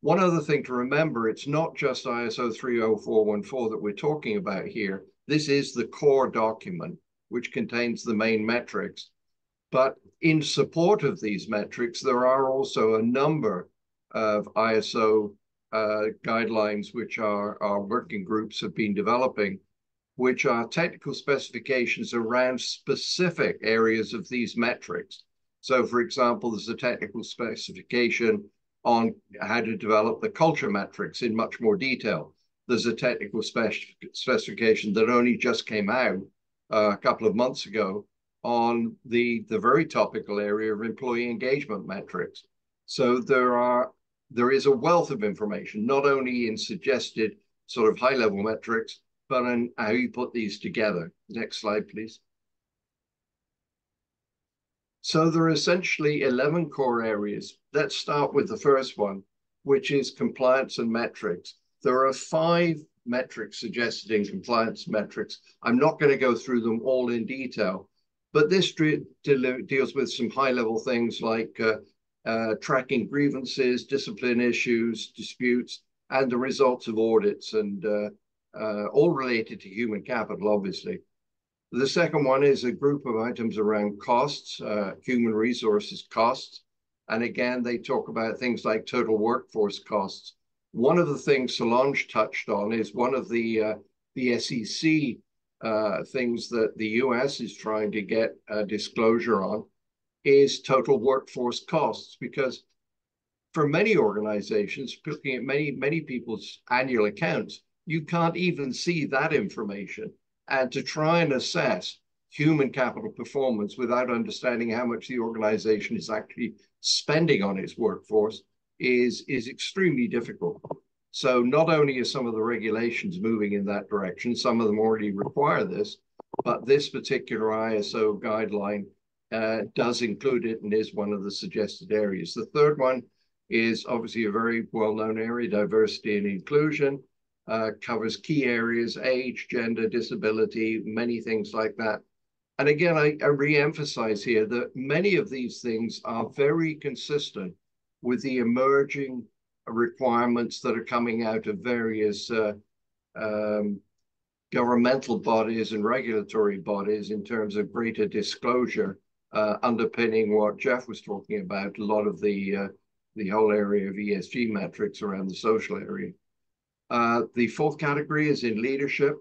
One other thing to remember, it's not just ISO 30414 that we're talking about here. This is the core document, which contains the main metrics. But in support of these metrics, there are also a number of ISO uh, guidelines which our, our working groups have been developing, which are technical specifications around specific areas of these metrics. So, for example, there's a technical specification on how to develop the culture metrics in much more detail. There's a technical spec specification that only just came out uh, a couple of months ago on the, the very topical area of employee engagement metrics. So there are there is a wealth of information, not only in suggested sort of high level metrics, but in how you put these together. Next slide, please. So there are essentially 11 core areas. Let's start with the first one, which is compliance and metrics. There are five metrics suggested in compliance metrics. I'm not going to go through them all in detail, but this deals with some high level things like uh, uh, tracking grievances, discipline issues, disputes, and the results of audits, and uh, uh, all related to human capital, obviously. The second one is a group of items around costs, uh, human resources costs. And again, they talk about things like total workforce costs. One of the things Solange touched on is one of the, uh, the SEC uh, things that the US is trying to get a disclosure on is total workforce costs because for many organizations, looking at many, many people's annual accounts, you can't even see that information. And to try and assess human capital performance without understanding how much the organization is actually spending on its workforce is, is extremely difficult. So not only are some of the regulations moving in that direction, some of them already require this, but this particular ISO guideline uh, does include it and is one of the suggested areas. The third one is obviously a very well-known area, diversity and inclusion, uh, covers key areas, age, gender, disability, many things like that. And again, I, I re-emphasize here that many of these things are very consistent with the emerging requirements that are coming out of various uh, um, governmental bodies and regulatory bodies in terms of greater disclosure, uh, underpinning what Jeff was talking about, a lot of the uh, the whole area of ESG metrics around the social area. Uh, the fourth category is in leadership.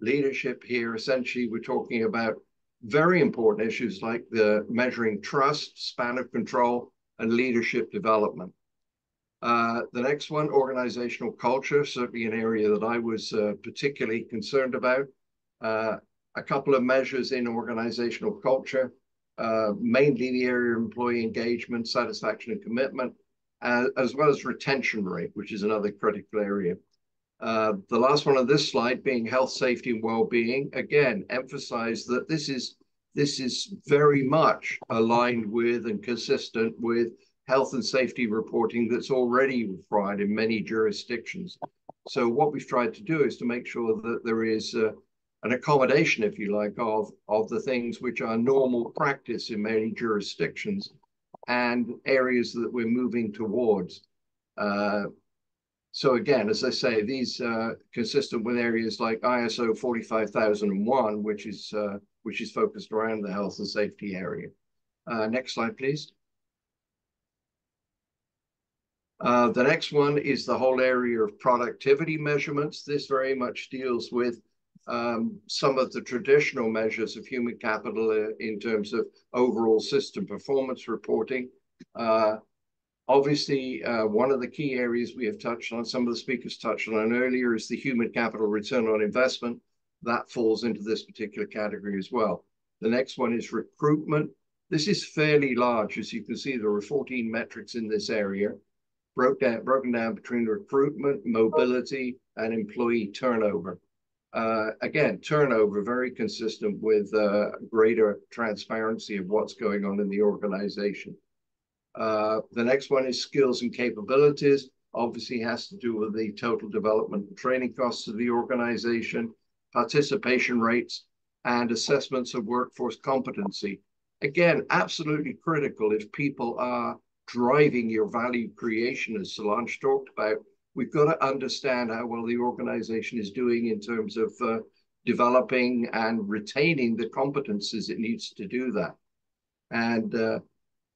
Leadership here, essentially, we're talking about very important issues like the measuring trust, span of control, and leadership development. Uh, the next one, organizational culture, certainly an area that I was uh, particularly concerned about. Uh, a couple of measures in organizational culture, uh, mainly the area of employee engagement, satisfaction, and commitment, uh, as well as retention rate, which is another critical area. Uh, the last one on this slide being health, safety, and well-being. Again, emphasize that this is this is very much aligned with and consistent with health and safety reporting that's already required in many jurisdictions. So what we've tried to do is to make sure that there is uh, an accommodation, if you like, of, of the things which are normal practice in many jurisdictions and areas that we're moving towards. Uh, so again, as I say, these uh, consistent with areas like ISO 45001, which is uh, which is focused around the health and safety area. Uh, next slide, please. Uh, the next one is the whole area of productivity measurements. This very much deals with um, some of the traditional measures of human capital uh, in terms of overall system performance reporting. Uh, obviously, uh, one of the key areas we have touched on, some of the speakers touched on earlier, is the human capital return on investment. That falls into this particular category as well. The next one is recruitment. This is fairly large. As you can see, there are 14 metrics in this area broke down, broken down between recruitment, mobility, and employee turnover. Uh, again, turnover very consistent with uh, greater transparency of what's going on in the organization. Uh, the next one is skills and capabilities. Obviously, has to do with the total development and training costs of the organization, participation rates, and assessments of workforce competency. Again, absolutely critical if people are driving your value creation, as Solange talked about, we've got to understand how well the organization is doing in terms of uh, developing and retaining the competences it needs to do that. And uh,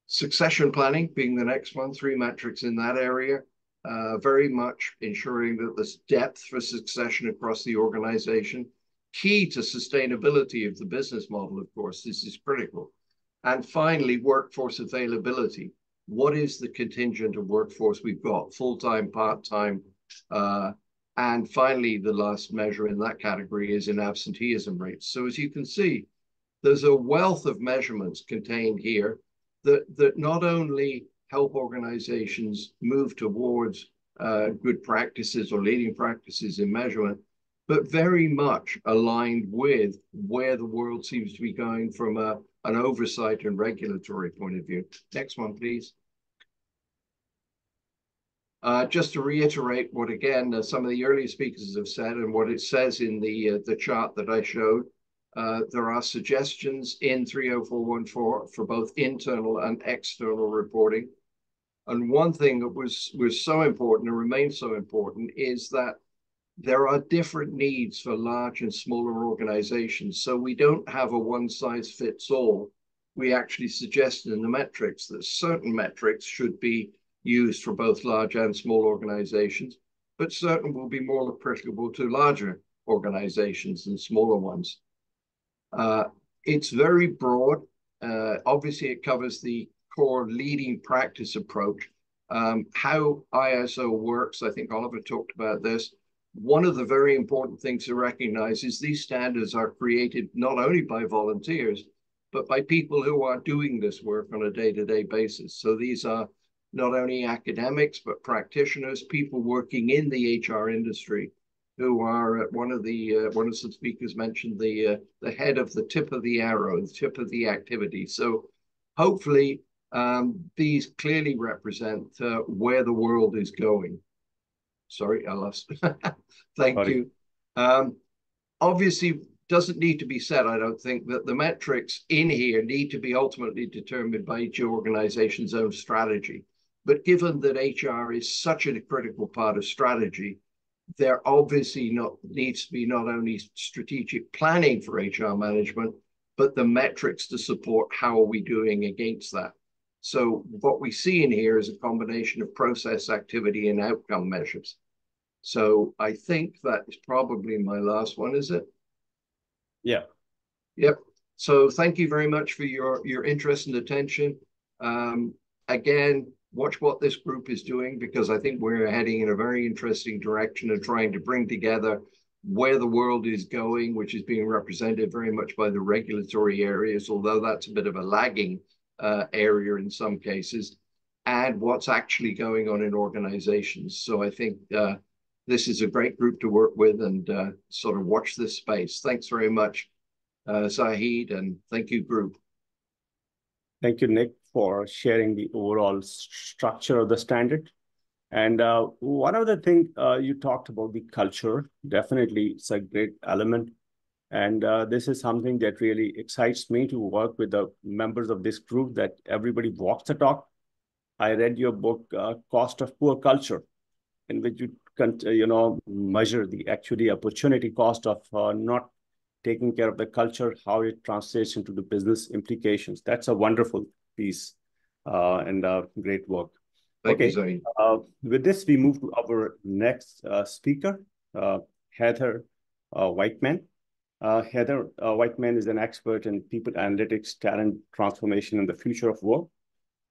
succession planning being the next one, three metrics in that area, uh, very much ensuring that there's depth for succession across the organization. Key to sustainability of the business model, of course, this is critical. And finally, workforce availability what is the contingent of workforce we've got, full-time, part-time, uh, and finally, the last measure in that category is in absenteeism rates. So as you can see, there's a wealth of measurements contained here that, that not only help organizations move towards uh, good practices or leading practices in measurement, but very much aligned with where the world seems to be going from a, an oversight and regulatory point of view. Next one, please. Uh, just to reiterate what, again, uh, some of the earlier speakers have said and what it says in the, uh, the chart that I showed, uh, there are suggestions in 30414 for both internal and external reporting. And one thing that was, was so important and remains so important is that there are different needs for large and smaller organizations. So we don't have a one size fits all. We actually suggested in the metrics that certain metrics should be used for both large and small organizations, but certain will be more applicable to larger organizations than smaller ones. Uh, it's very broad. Uh, obviously, it covers the core leading practice approach. Um, how ISO works, I think Oliver talked about this. One of the very important things to recognize is these standards are created not only by volunteers, but by people who are doing this work on a day-to-day -day basis. So these are not only academics, but practitioners, people working in the HR industry who are one of the uh, one of the speakers mentioned the uh, the head of the tip of the arrow, the tip of the activity. So hopefully um, these clearly represent uh, where the world is going. Sorry, I lost. Thank Sorry. you. Um, obviously, doesn't need to be said, I don't think, that the metrics in here need to be ultimately determined by each organization's own strategy. But given that HR is such a critical part of strategy, there obviously not needs to be not only strategic planning for HR management, but the metrics to support how are we doing against that. So what we see in here is a combination of process activity and outcome measures. So I think that is probably my last one, is it? Yeah. Yep. So thank you very much for your, your interest and attention. Um, again, watch what this group is doing because I think we're heading in a very interesting direction of trying to bring together where the world is going, which is being represented very much by the regulatory areas, although that's a bit of a lagging uh, area in some cases, and what's actually going on in organizations. So I think uh, this is a great group to work with and uh, sort of watch this space. Thanks very much, uh, Zahid, and thank you, group. Thank you, Nick, for sharing the overall structure of the standard. And uh, one other thing uh, you talked about the culture. Definitely, it's a great element. And uh, this is something that really excites me to work with the members of this group that everybody walks the talk. I read your book, uh, Cost of Poor Culture, in which you can, you know, measure the actually opportunity cost of uh, not taking care of the culture, how it translates into the business implications. That's a wonderful piece uh, and uh, great work. Thank okay. you, uh, with this, we move to our next uh, speaker, uh, Heather uh, Whiteman. Heather Whiteman is an expert in people analytics, talent transformation, and the future of work.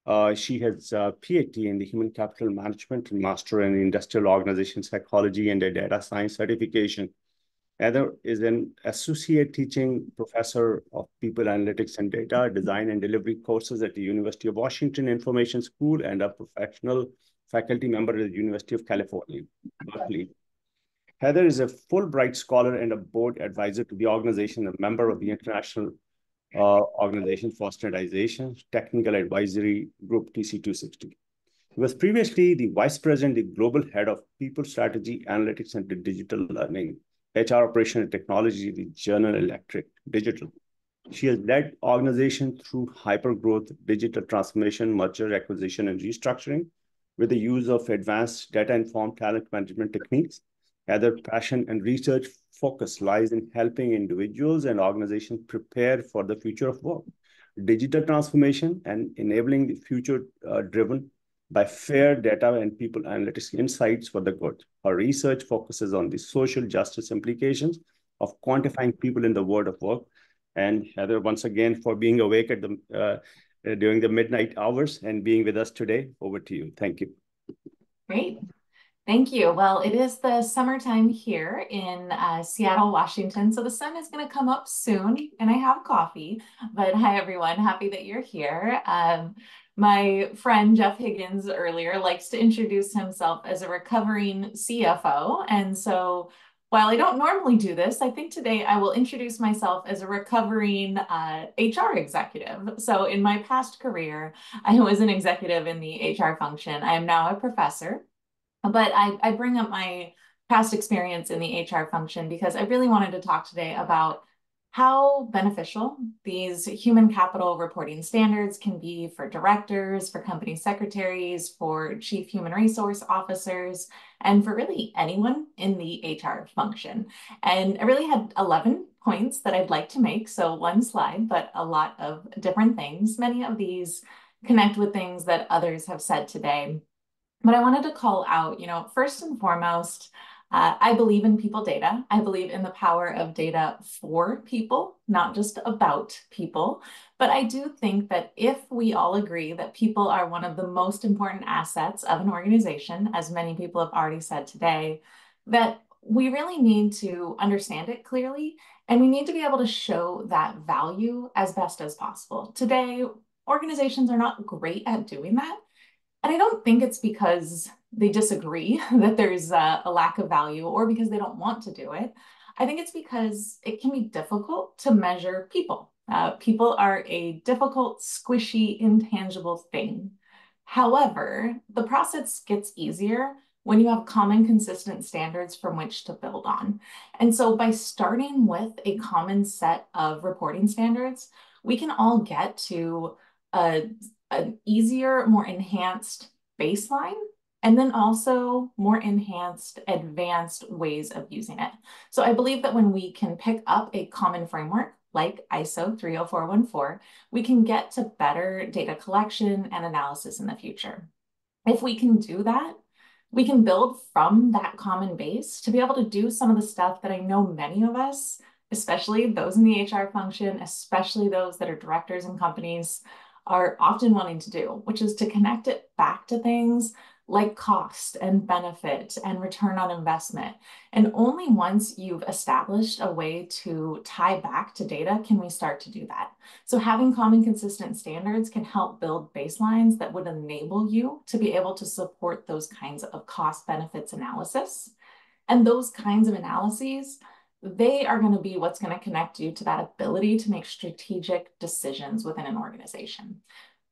Uh, she has a PhD in the Human Capital Management and Master in Industrial Organization Psychology and a Data Science certification. Heather is an associate teaching professor of People Analytics and Data Design and Delivery courses at the University of Washington Information School and a professional faculty member at the University of California, Berkeley. Heather is a Fulbright scholar and a board advisor to the organization, a member of the International uh, Organization for Standardization Technical Advisory Group TC260. He was previously the Vice President, the Global Head of People Strategy, Analytics, and Digital Learning, HR Operation and Technology, the General Electric Digital. She has led organization through hypergrowth, digital transformation, merger, acquisition, and restructuring with the use of advanced data-informed talent management techniques Heather passion and research focus lies in helping individuals and organizations prepare for the future of work. Digital transformation and enabling the future uh, driven by fair data and people analytics insights for the good. Her research focuses on the social justice implications of quantifying people in the world of work. And Heather, once again, for being awake at the uh, during the midnight hours and being with us today. Over to you. Thank you. Great. Thank you. Well, it is the summertime here in uh, Seattle, Washington. So the sun is going to come up soon and I have coffee. But hi, everyone. Happy that you're here. Um, my friend Jeff Higgins earlier likes to introduce himself as a recovering CFO. And so while I don't normally do this, I think today I will introduce myself as a recovering uh, HR executive. So in my past career, I was an executive in the HR function. I am now a professor but I, I bring up my past experience in the HR function because I really wanted to talk today about how beneficial these human capital reporting standards can be for directors, for company secretaries, for chief human resource officers, and for really anyone in the HR function. And I really had 11 points that I'd like to make. So one slide, but a lot of different things. Many of these connect with things that others have said today but I wanted to call out, you know, first and foremost, uh, I believe in people data. I believe in the power of data for people, not just about people. But I do think that if we all agree that people are one of the most important assets of an organization, as many people have already said today, that we really need to understand it clearly and we need to be able to show that value as best as possible. Today, organizations are not great at doing that. And I don't think it's because they disagree that there's a, a lack of value or because they don't want to do it. I think it's because it can be difficult to measure people. Uh, people are a difficult, squishy, intangible thing. However, the process gets easier when you have common, consistent standards from which to build on. And so by starting with a common set of reporting standards, we can all get to a, an easier, more enhanced baseline and then also more enhanced, advanced ways of using it. So I believe that when we can pick up a common framework like ISO 30414, we can get to better data collection and analysis in the future. If we can do that, we can build from that common base to be able to do some of the stuff that I know many of us, especially those in the HR function, especially those that are directors in companies, are often wanting to do, which is to connect it back to things like cost and benefit and return on investment. And only once you've established a way to tie back to data can we start to do that. So having common consistent standards can help build baselines that would enable you to be able to support those kinds of cost benefits analysis. And those kinds of analyses, they are going to be what's going to connect you to that ability to make strategic decisions within an organization.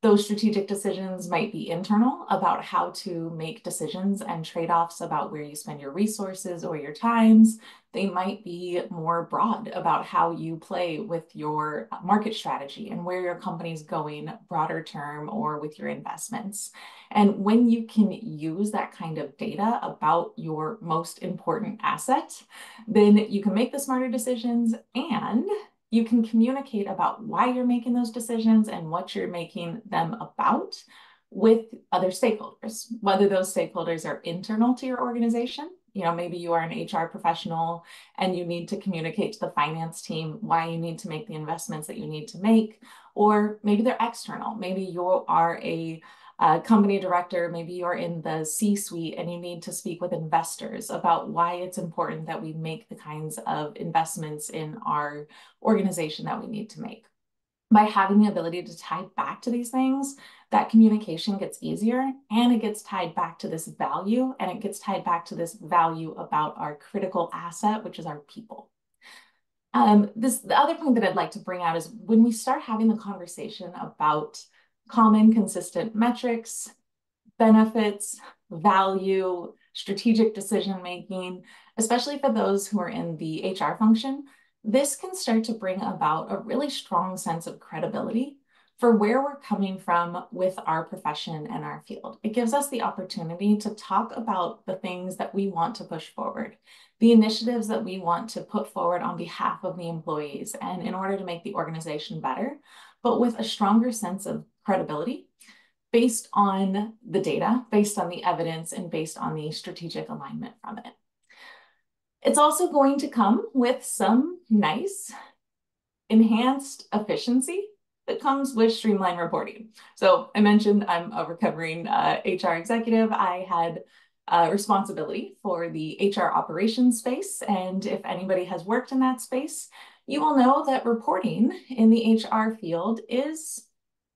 Those strategic decisions might be internal about how to make decisions and trade-offs about where you spend your resources or your times. They might be more broad about how you play with your market strategy and where your company's going broader term or with your investments. And when you can use that kind of data about your most important asset, then you can make the smarter decisions and you can communicate about why you're making those decisions and what you're making them about with other stakeholders, whether those stakeholders are internal to your organization. You know, maybe you are an HR professional and you need to communicate to the finance team why you need to make the investments that you need to make, or maybe they're external. Maybe you are a uh, company director, maybe you're in the C suite and you need to speak with investors about why it's important that we make the kinds of investments in our organization that we need to make. By having the ability to tie back to these things, that communication gets easier and it gets tied back to this value and it gets tied back to this value about our critical asset, which is our people. Um, this the other point that I'd like to bring out is when we start having the conversation about common consistent metrics, benefits, value, strategic decision making, especially for those who are in the HR function, this can start to bring about a really strong sense of credibility for where we're coming from with our profession and our field. It gives us the opportunity to talk about the things that we want to push forward, the initiatives that we want to put forward on behalf of the employees and in order to make the organization better, but with a stronger sense of credibility based on the data, based on the evidence, and based on the strategic alignment from it. It's also going to come with some nice enhanced efficiency that comes with streamlined reporting. So I mentioned I'm a recovering uh, HR executive. I had uh, responsibility for the HR operations space. And if anybody has worked in that space, you will know that reporting in the HR field is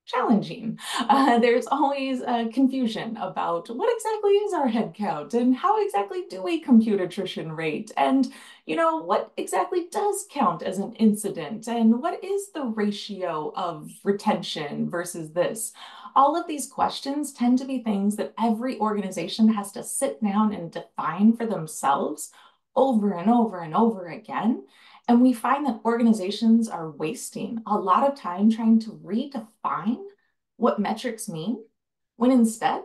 challenging. Uh, there's always uh, confusion about what exactly is our headcount and how exactly do we compute attrition rate and you know what exactly does count as an incident and what is the ratio of retention versus this. All of these questions tend to be things that every organization has to sit down and define for themselves over and over and over again. And we find that organizations are wasting a lot of time trying to redefine what metrics mean, when instead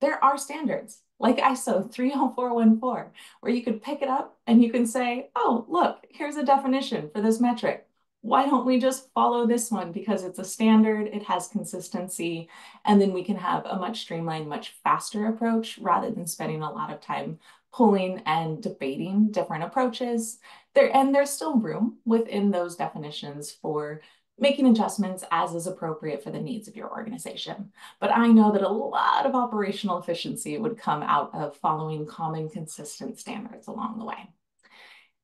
there are standards like ISO 30414, where you could pick it up and you can say, oh, look, here's a definition for this metric. Why don't we just follow this one? Because it's a standard, it has consistency, and then we can have a much streamlined, much faster approach rather than spending a lot of time pulling and debating different approaches. There, and there's still room within those definitions for making adjustments as is appropriate for the needs of your organization. But I know that a lot of operational efficiency would come out of following common consistent standards along the way.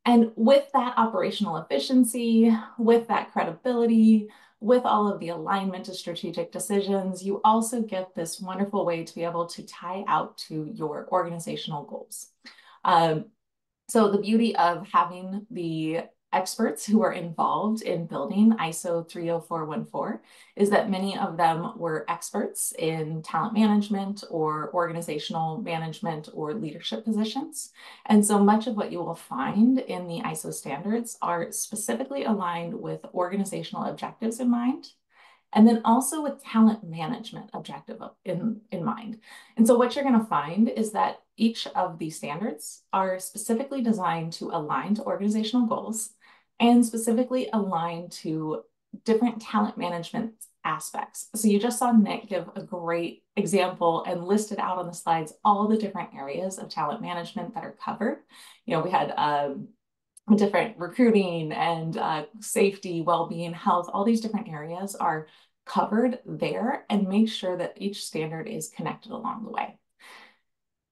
And with that operational efficiency, with that credibility, with all of the alignment to strategic decisions, you also get this wonderful way to be able to tie out to your organizational goals. Um, so the beauty of having the experts who are involved in building ISO 30414 is that many of them were experts in talent management or organizational management or leadership positions. And so much of what you will find in the ISO standards are specifically aligned with organizational objectives in mind and then also with talent management objective in, in mind. And so what you're going to find is that each of these standards are specifically designed to align to organizational goals and specifically align to different talent management aspects. So you just saw Nick give a great example and listed out on the slides all the different areas of talent management that are covered. You know, we had um, different recruiting and uh, safety, well-being, health, all these different areas are covered there and make sure that each standard is connected along the way.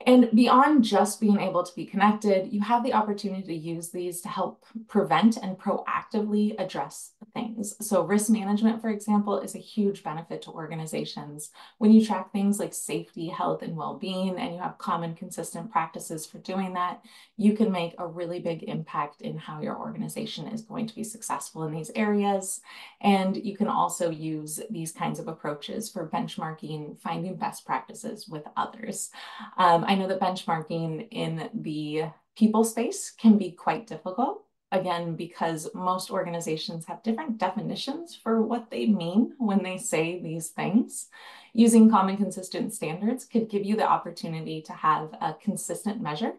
And beyond just being able to be connected, you have the opportunity to use these to help prevent and proactively address things. So risk management, for example, is a huge benefit to organizations. When you track things like safety, health, and well-being, and you have common consistent practices for doing that, you can make a really big impact in how your organization is going to be successful in these areas. And you can also use these kinds of approaches for benchmarking, finding best practices with others. Um, I know that benchmarking in the people space can be quite difficult. Again, because most organizations have different definitions for what they mean when they say these things. Using common consistent standards could give you the opportunity to have a consistent measure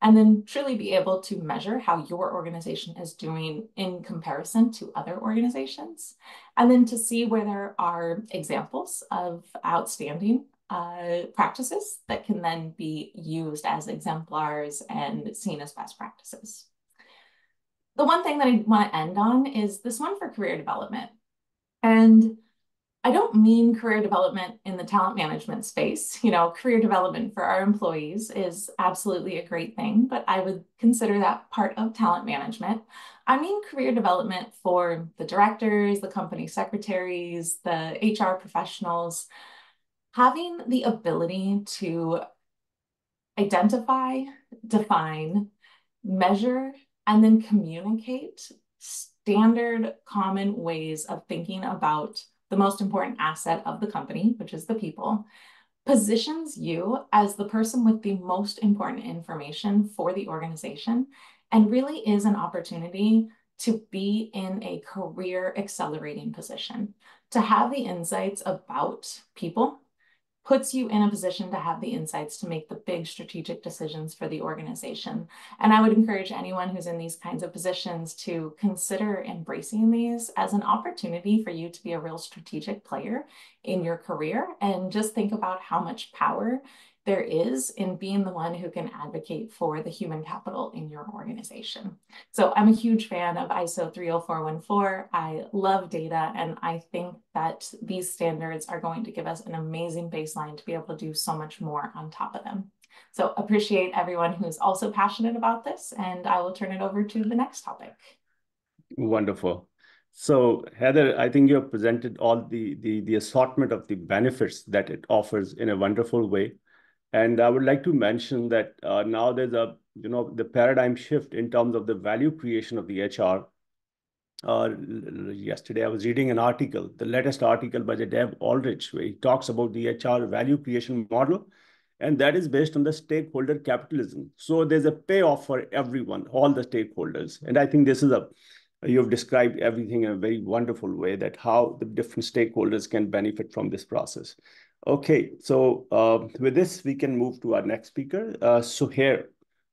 and then truly be able to measure how your organization is doing in comparison to other organizations. And then to see where there are examples of outstanding uh, practices that can then be used as exemplars and seen as best practices. The one thing that I want to end on is this one for career development. And I don't mean career development in the talent management space. You know, career development for our employees is absolutely a great thing, but I would consider that part of talent management. I mean career development for the directors, the company secretaries, the HR professionals, having the ability to identify, define, measure, and then communicate standard common ways of thinking about the most important asset of the company, which is the people, positions you as the person with the most important information for the organization and really is an opportunity to be in a career accelerating position, to have the insights about people puts you in a position to have the insights to make the big strategic decisions for the organization. And I would encourage anyone who's in these kinds of positions to consider embracing these as an opportunity for you to be a real strategic player in your career and just think about how much power there is in being the one who can advocate for the human capital in your organization. So I'm a huge fan of ISO 30414. I love data, and I think that these standards are going to give us an amazing baseline to be able to do so much more on top of them. So appreciate everyone who's also passionate about this, and I will turn it over to the next topic. Wonderful. So Heather, I think you have presented all the, the, the assortment of the benefits that it offers in a wonderful way. And I would like to mention that uh, now there's a, you know, the paradigm shift in terms of the value creation of the HR. Uh, yesterday, I was reading an article, the latest article by the Dave Ulrich, where he talks about the HR value creation model, and that is based on the stakeholder capitalism. So there's a payoff for everyone, all the stakeholders. And I think this is a, you've described everything in a very wonderful way that how the different stakeholders can benefit from this process. Okay, so uh, with this, we can move to our next speaker, uh, Suhair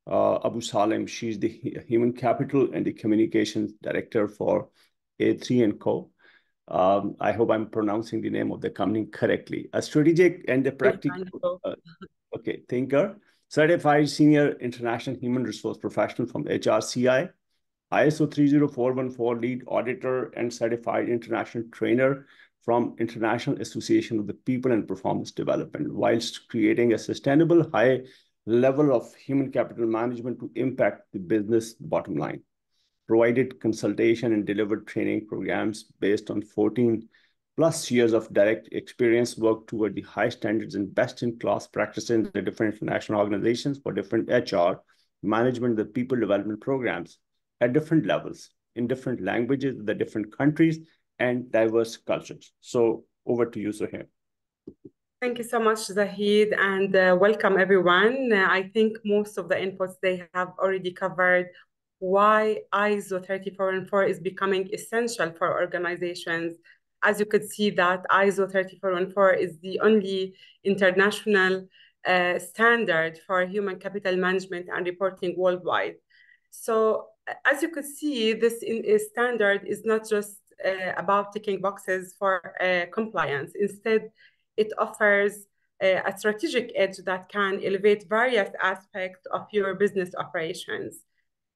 uh, Abu Salem. She's the Human Capital and the Communications Director for A3 & Co. Um, I hope I'm pronouncing the name of the company correctly. A strategic and a practical, uh, okay, thinker, certified senior international human resource professional from HRCI, ISO 30414 lead auditor and certified international trainer from International Association of the People and Performance Development, whilst creating a sustainable high level of human capital management to impact the business bottom line. provided consultation and delivered training programs based on 14 plus years of direct experience, worked toward the high standards and best-in-class practices in the different international organizations for different HR, management, the people development programs at different levels, in different languages, the different countries, and diverse cultures. So over to you, Suhair. Thank you so much, Zahid, and uh, welcome everyone. Uh, I think most of the inputs they have already covered why ISO 30414 is becoming essential for organizations. As you could see that ISO 3414 is the only international uh, standard for human capital management and reporting worldwide. So as you could see, this in, standard is not just uh, about ticking boxes for uh, compliance. Instead, it offers uh, a strategic edge that can elevate various aspects of your business operations.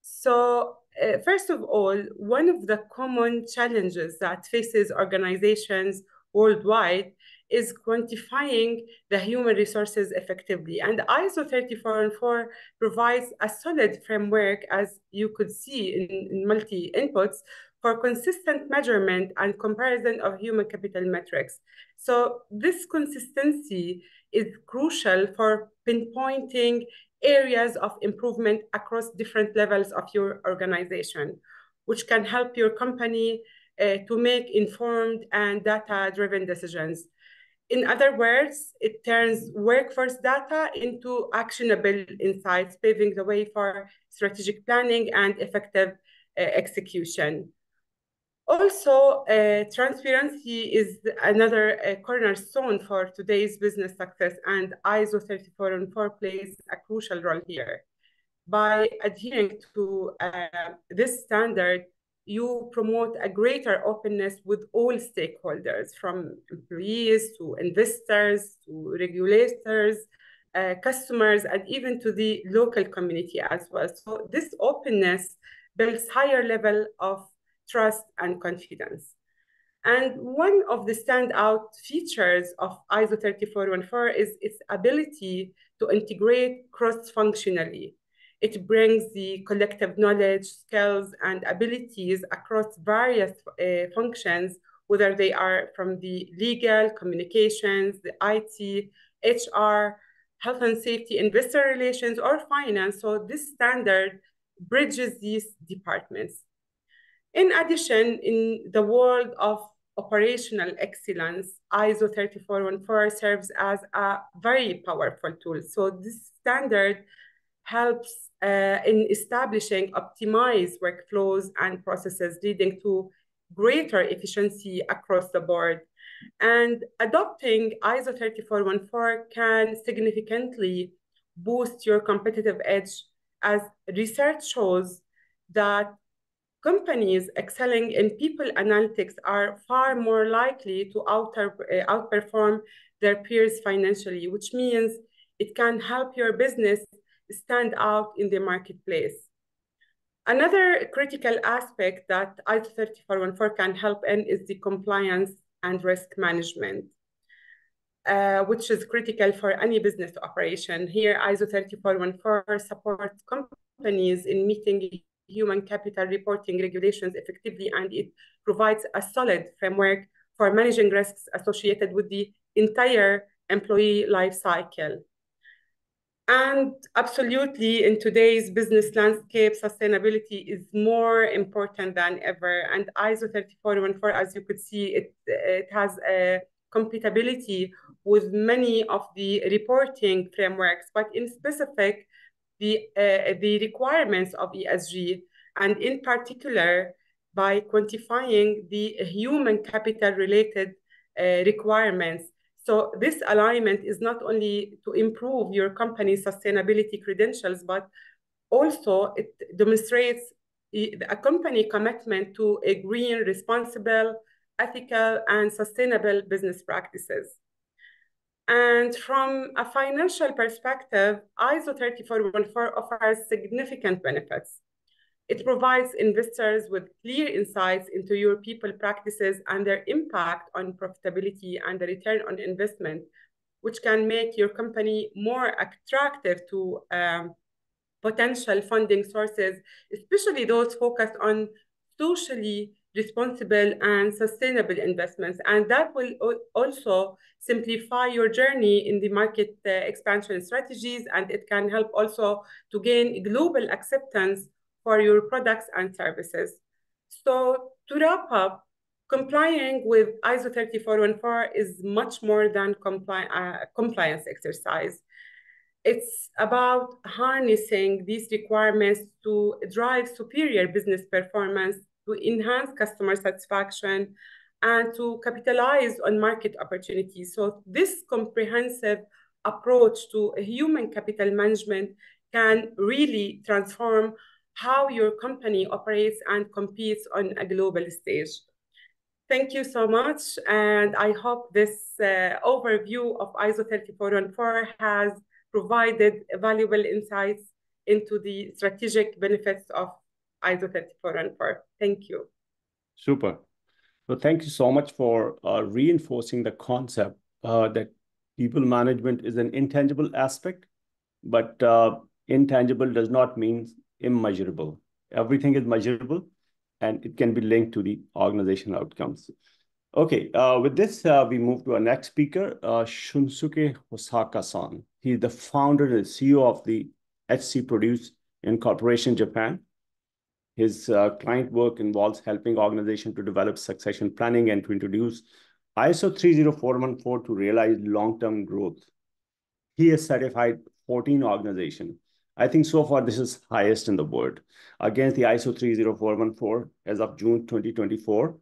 So uh, first of all, one of the common challenges that faces organizations worldwide is quantifying the human resources effectively. And ISO 30414 provides a solid framework, as you could see in, in multi inputs, for consistent measurement and comparison of human capital metrics. So this consistency is crucial for pinpointing areas of improvement across different levels of your organization, which can help your company uh, to make informed and data-driven decisions. In other words, it turns workforce data into actionable insights, paving the way for strategic planning and effective uh, execution. Also, uh, transparency is another uh, cornerstone for today's business success, and ISO 30414 plays a crucial role here. By adhering to uh, this standard, you promote a greater openness with all stakeholders, from employees to investors to regulators, uh, customers, and even to the local community as well. So this openness builds higher level of trust, and confidence. And one of the standout features of ISO 3414 is its ability to integrate cross-functionally. It brings the collective knowledge, skills, and abilities across various uh, functions, whether they are from the legal, communications, the IT, HR, health and safety, investor relations, or finance. So this standard bridges these departments. In addition, in the world of operational excellence, ISO 3414 serves as a very powerful tool. So this standard helps uh, in establishing optimized workflows and processes leading to greater efficiency across the board. And adopting ISO 3414 can significantly boost your competitive edge as research shows that companies excelling in people analytics are far more likely to outer, uh, outperform their peers financially, which means it can help your business stand out in the marketplace. Another critical aspect that ISO 3414 can help in is the compliance and risk management, uh, which is critical for any business operation. Here, ISO 3414 supports companies in meeting human capital reporting regulations effectively, and it provides a solid framework for managing risks associated with the entire employee life cycle. And absolutely, in today's business landscape, sustainability is more important than ever. And ISO 3414, as you could see, it, it has a compatibility with many of the reporting frameworks, but in specific, the, uh, the requirements of ESG, and in particular, by quantifying the human capital related uh, requirements. So this alignment is not only to improve your company's sustainability credentials, but also it demonstrates a company commitment to a green, responsible, ethical, and sustainable business practices. And from a financial perspective, ISO 30414 offers significant benefits. It provides investors with clear insights into your people practices and their impact on profitability and the return on investment, which can make your company more attractive to um, potential funding sources, especially those focused on socially responsible and sustainable investments. And that will also simplify your journey in the market uh, expansion strategies, and it can help also to gain global acceptance for your products and services. So to wrap up, complying with ISO 30414 is much more than compli uh, compliance exercise. It's about harnessing these requirements to drive superior business performance, to enhance customer satisfaction, and to capitalize on market opportunities. So this comprehensive approach to human capital management can really transform how your company operates and competes on a global stage. Thank you so much. And I hope this uh, overview of ISO 30414 has provided valuable insights into the strategic benefits of ISO 30414. Thank you. Super. Well, thank you so much for uh, reinforcing the concept uh, that people management is an intangible aspect, but uh, intangible does not mean immeasurable. Everything is measurable, and it can be linked to the organization outcomes. Okay, uh, with this, uh, we move to our next speaker, uh, Shunsuke Hosaka-san. He's the founder and CEO of the HC Produce Incorporation Japan. His uh, client work involves helping organizations to develop succession planning and to introduce ISO 30414 to realize long-term growth. He has certified 14 organizations. I think so far this is highest in the world against the ISO 30414 as of June 2024.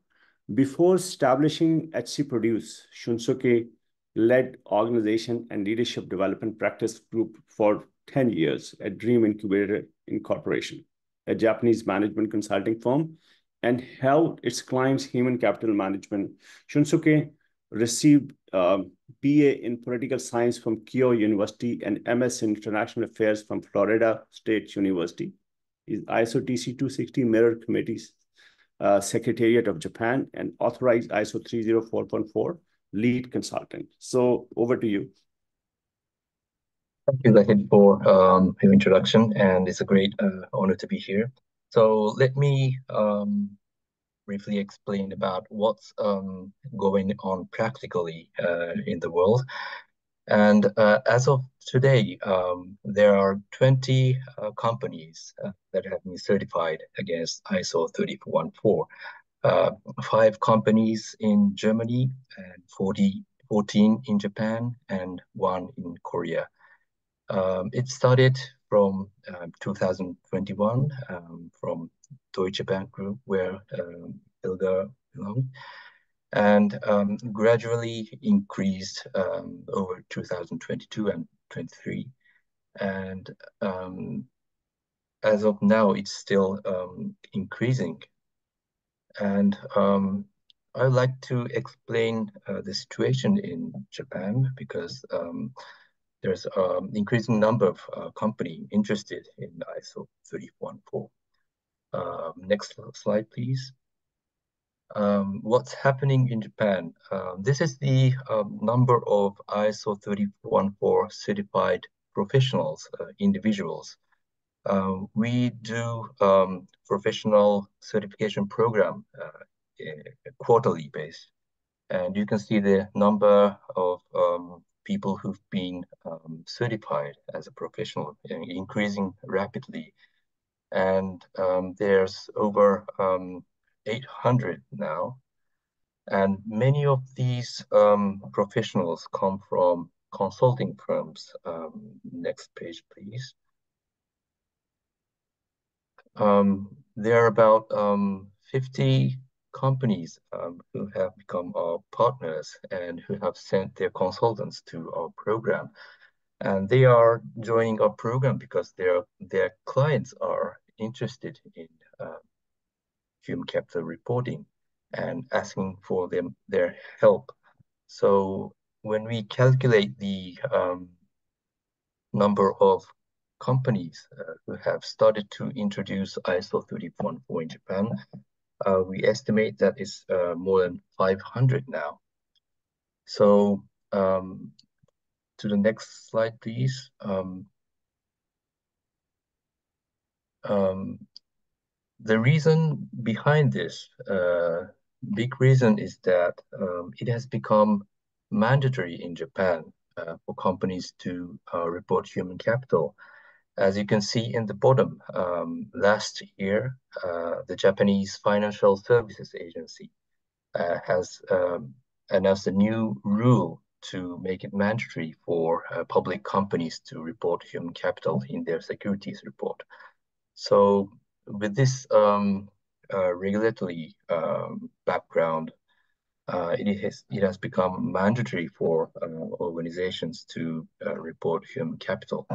Before establishing HC Produce, Shunsuke led organization and leadership development practice group for 10 years at Dream Incubator Incorporation a Japanese management consulting firm, and held its clients' human capital management. Shunsuke received a BA in political science from Keio University and MS in international affairs from Florida State University. Is ISO TC 260 Mirror Committee's uh, Secretariat of Japan and authorized ISO 304.4 lead consultant. So over to you. Thank you, Zahid, for um, your introduction, and it's a great uh, honor to be here. So let me um, briefly explain about what's um, going on practically uh, in the world. And uh, as of today, um, there are 20 uh, companies uh, that have been certified against ISO 30414. Uh, five companies in Germany and 40, 14 in Japan and one in Korea. Um, it started from um, 2021 um, from Deutsche Bank Group, where um, belonged, and um, gradually increased um, over 2022 and 23. And as of now, it's still increasing. And I would like to explain uh, the situation in Japan because um, there's an um, increasing number of uh, company interested in ISO 314. Um, next slide, please. Um, what's happening in Japan? Uh, this is the um, number of ISO 314 certified professionals, uh, individuals. Uh, we do um, professional certification program uh, quarterly based. And you can see the number of um, people who've been um, certified as a professional increasing rapidly. And um, there's over um, 800 now. And many of these um, professionals come from consulting firms. Um, next page, please. There are about 50 companies um, who have become our partners and who have sent their consultants to our program. And they are joining our program because their, their clients are interested in uh, human capital reporting and asking for them their help. So when we calculate the um, number of companies uh, who have started to introduce ISO 314 in Japan, uh, we estimate that it's uh, more than 500 now. So um, to the next slide, please. Um, um, the reason behind this uh, big reason is that um, it has become mandatory in Japan uh, for companies to uh, report human capital. As you can see in the bottom, um, last year, uh, the Japanese Financial Services Agency uh, has um, announced a new rule to make it mandatory for uh, public companies to report human capital in their securities report. So with this um, uh, regulatory um, background, uh, it has it has become mandatory for uh, organizations to uh, report human capital.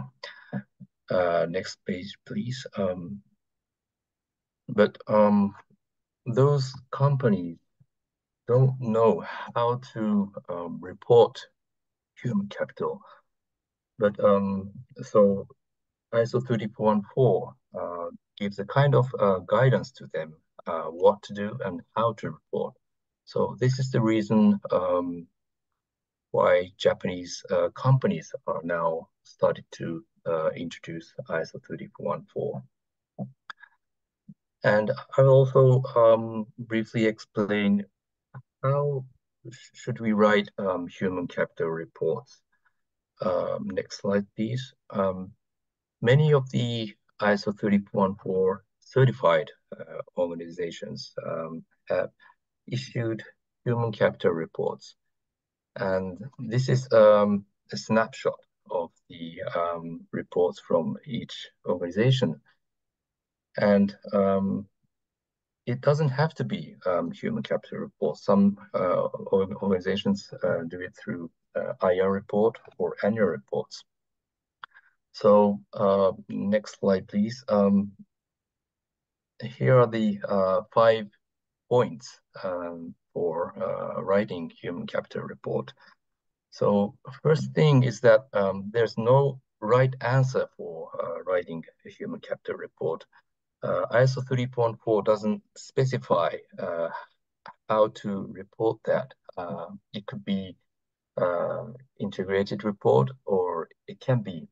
Uh, next page, please. Um, but um, those companies don't know how to um, report human capital. But um, so ISO 3414 uh, gives a kind of uh, guidance to them uh, what to do and how to report. So this is the reason um, why Japanese uh, companies are now started to uh, introduce ISO 30414. And I'll also um, briefly explain how should we write um, human capital reports. Um, next slide, please. Um, many of the ISO 314 certified uh, organizations um, have issued human capital reports. And this is um, a snapshot of the um, reports from each organization. And um, it doesn't have to be um, human capital reports. Some uh, organizations uh, do it through uh, IR report or annual reports. So uh, next slide, please. Um, here are the uh, five points um, for uh, writing human capital report. So first thing is that um, there's no right answer for uh, writing a human capital report. Uh, ISO 3.4 doesn't specify uh, how to report that. Uh, it could be integrated report or it can be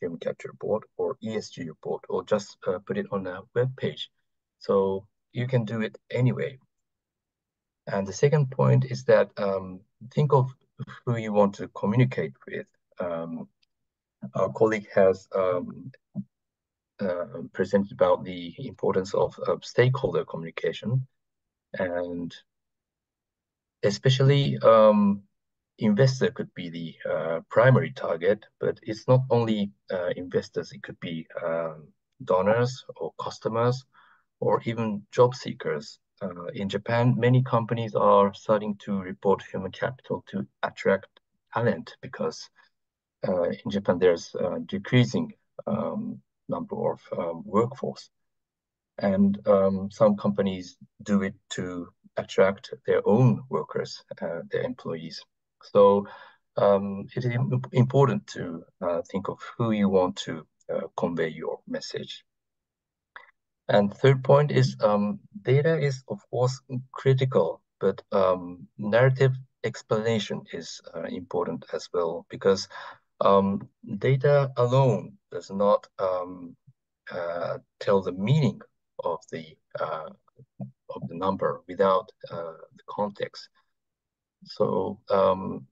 human capital report or ESG report or just put it on a web page. So you can do it anyway. And the second point is that um, think of who you want to communicate with. Um, our colleague has um, uh, presented about the importance of, of, stakeholder communication and especially um, investor could be the uh, primary target, but it's not only uh, investors, it could be um, donors or customers or even job seekers. Uh, in Japan, many companies are starting to report human capital to attract talent because uh, in Japan there's a decreasing um, number of um, workforce. And um, some companies do it to attract their own workers, uh, their employees. So um, it is important to uh, think of who you want to uh, convey your message. And third point is um, data is of course critical, but um, narrative explanation is uh, important as well because um, data alone does not um, uh, tell the meaning of the uh, of the number without uh, the context. So, um,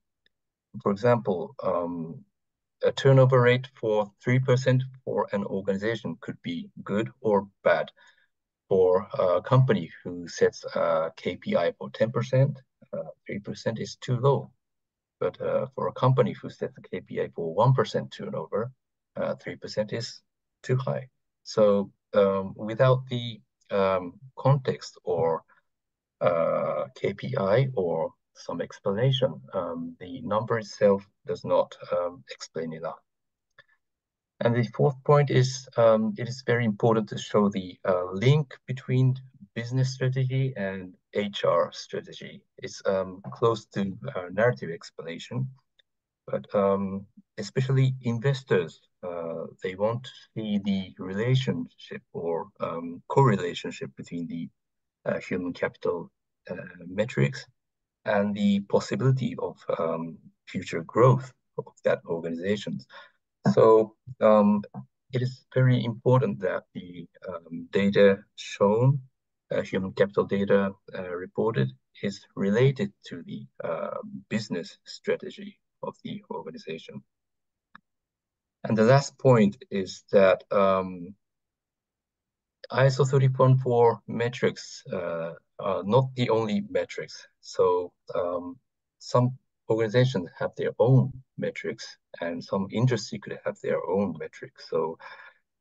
for example, um, a turnover rate for 3% for an organization could be good or bad. For a company who sets a KPI for 10%, 3% uh, is too low. But uh, for a company who sets a KPI for 1% turnover, 3% uh, is too high. So um, without the um, context or uh, KPI or some explanation. Um, the number itself does not um, explain enough. And the fourth point is um, it is very important to show the uh, link between business strategy and HR strategy. It's um, close to uh, narrative explanation, but um, especially investors, uh, they want to see the relationship or um, correlationship between the uh, human capital uh, metrics and the possibility of um, future growth of that organizations. So um, it is very important that the um, data shown, uh, human capital data uh, reported, is related to the uh, business strategy of the organization. And the last point is that um, ISO 30.4 metrics uh, are not the only metrics. So um, some organizations have their own metrics and some industry could have their own metrics. So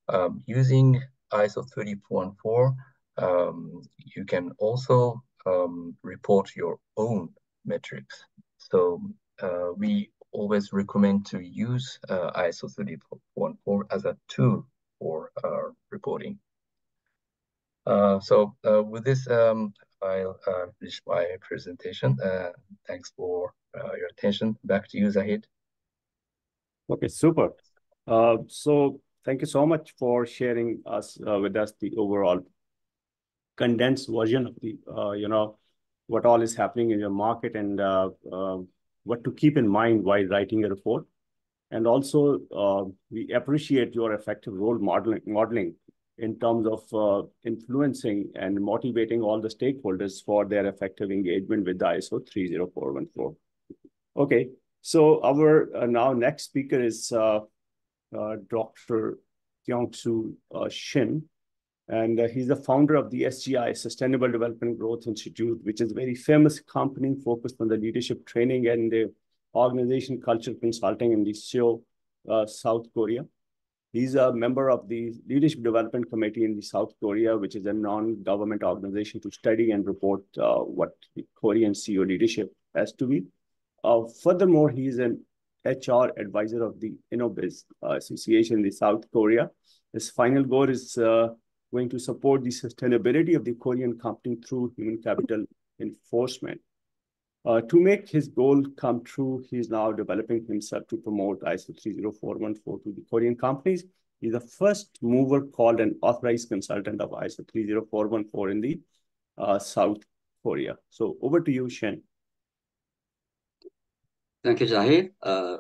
um, using ISO 30.4, um, you can also um, report your own metrics. So uh, we always recommend to use uh, ISO 30.4 as a tool for uh, reporting. Uh, so uh, with this, um, I'll uh, finish my presentation. thanks for your attention. Back to you, Zahid. Okay, super. so thank you so much for sharing us with us the overall condensed version of the, you know, what all is happening in your market and what to keep in mind while writing a report. And also, uh, we appreciate your effective role modeling, modeling in terms of uh, influencing and motivating all the stakeholders for their effective engagement with the ISO 30414. Okay, so our uh, now next speaker is uh, Dr. Kyung-Soo Shin, and he's the founder of the SGI, Sustainable Development Growth Institute, which is a very famous company focused on the leadership training and the organization culture consulting in the Seoul, South Korea. He's a member of the Leadership Development Committee in the South Korea, which is a non-government organization to study and report uh, what the Korean CEO leadership has to be. Uh, furthermore, he's an HR advisor of the InnoBiz uh, Association in the South Korea. His final goal is uh, going to support the sustainability of the Korean company through human capital enforcement. Uh, to make his goal come true, he's now developing himself to promote ISO 30414 to the Korean companies. He's the first mover called an authorized consultant of ISO 30414 in the uh, South Korea. So over to you, Shin. Thank you, Zahid. Uh,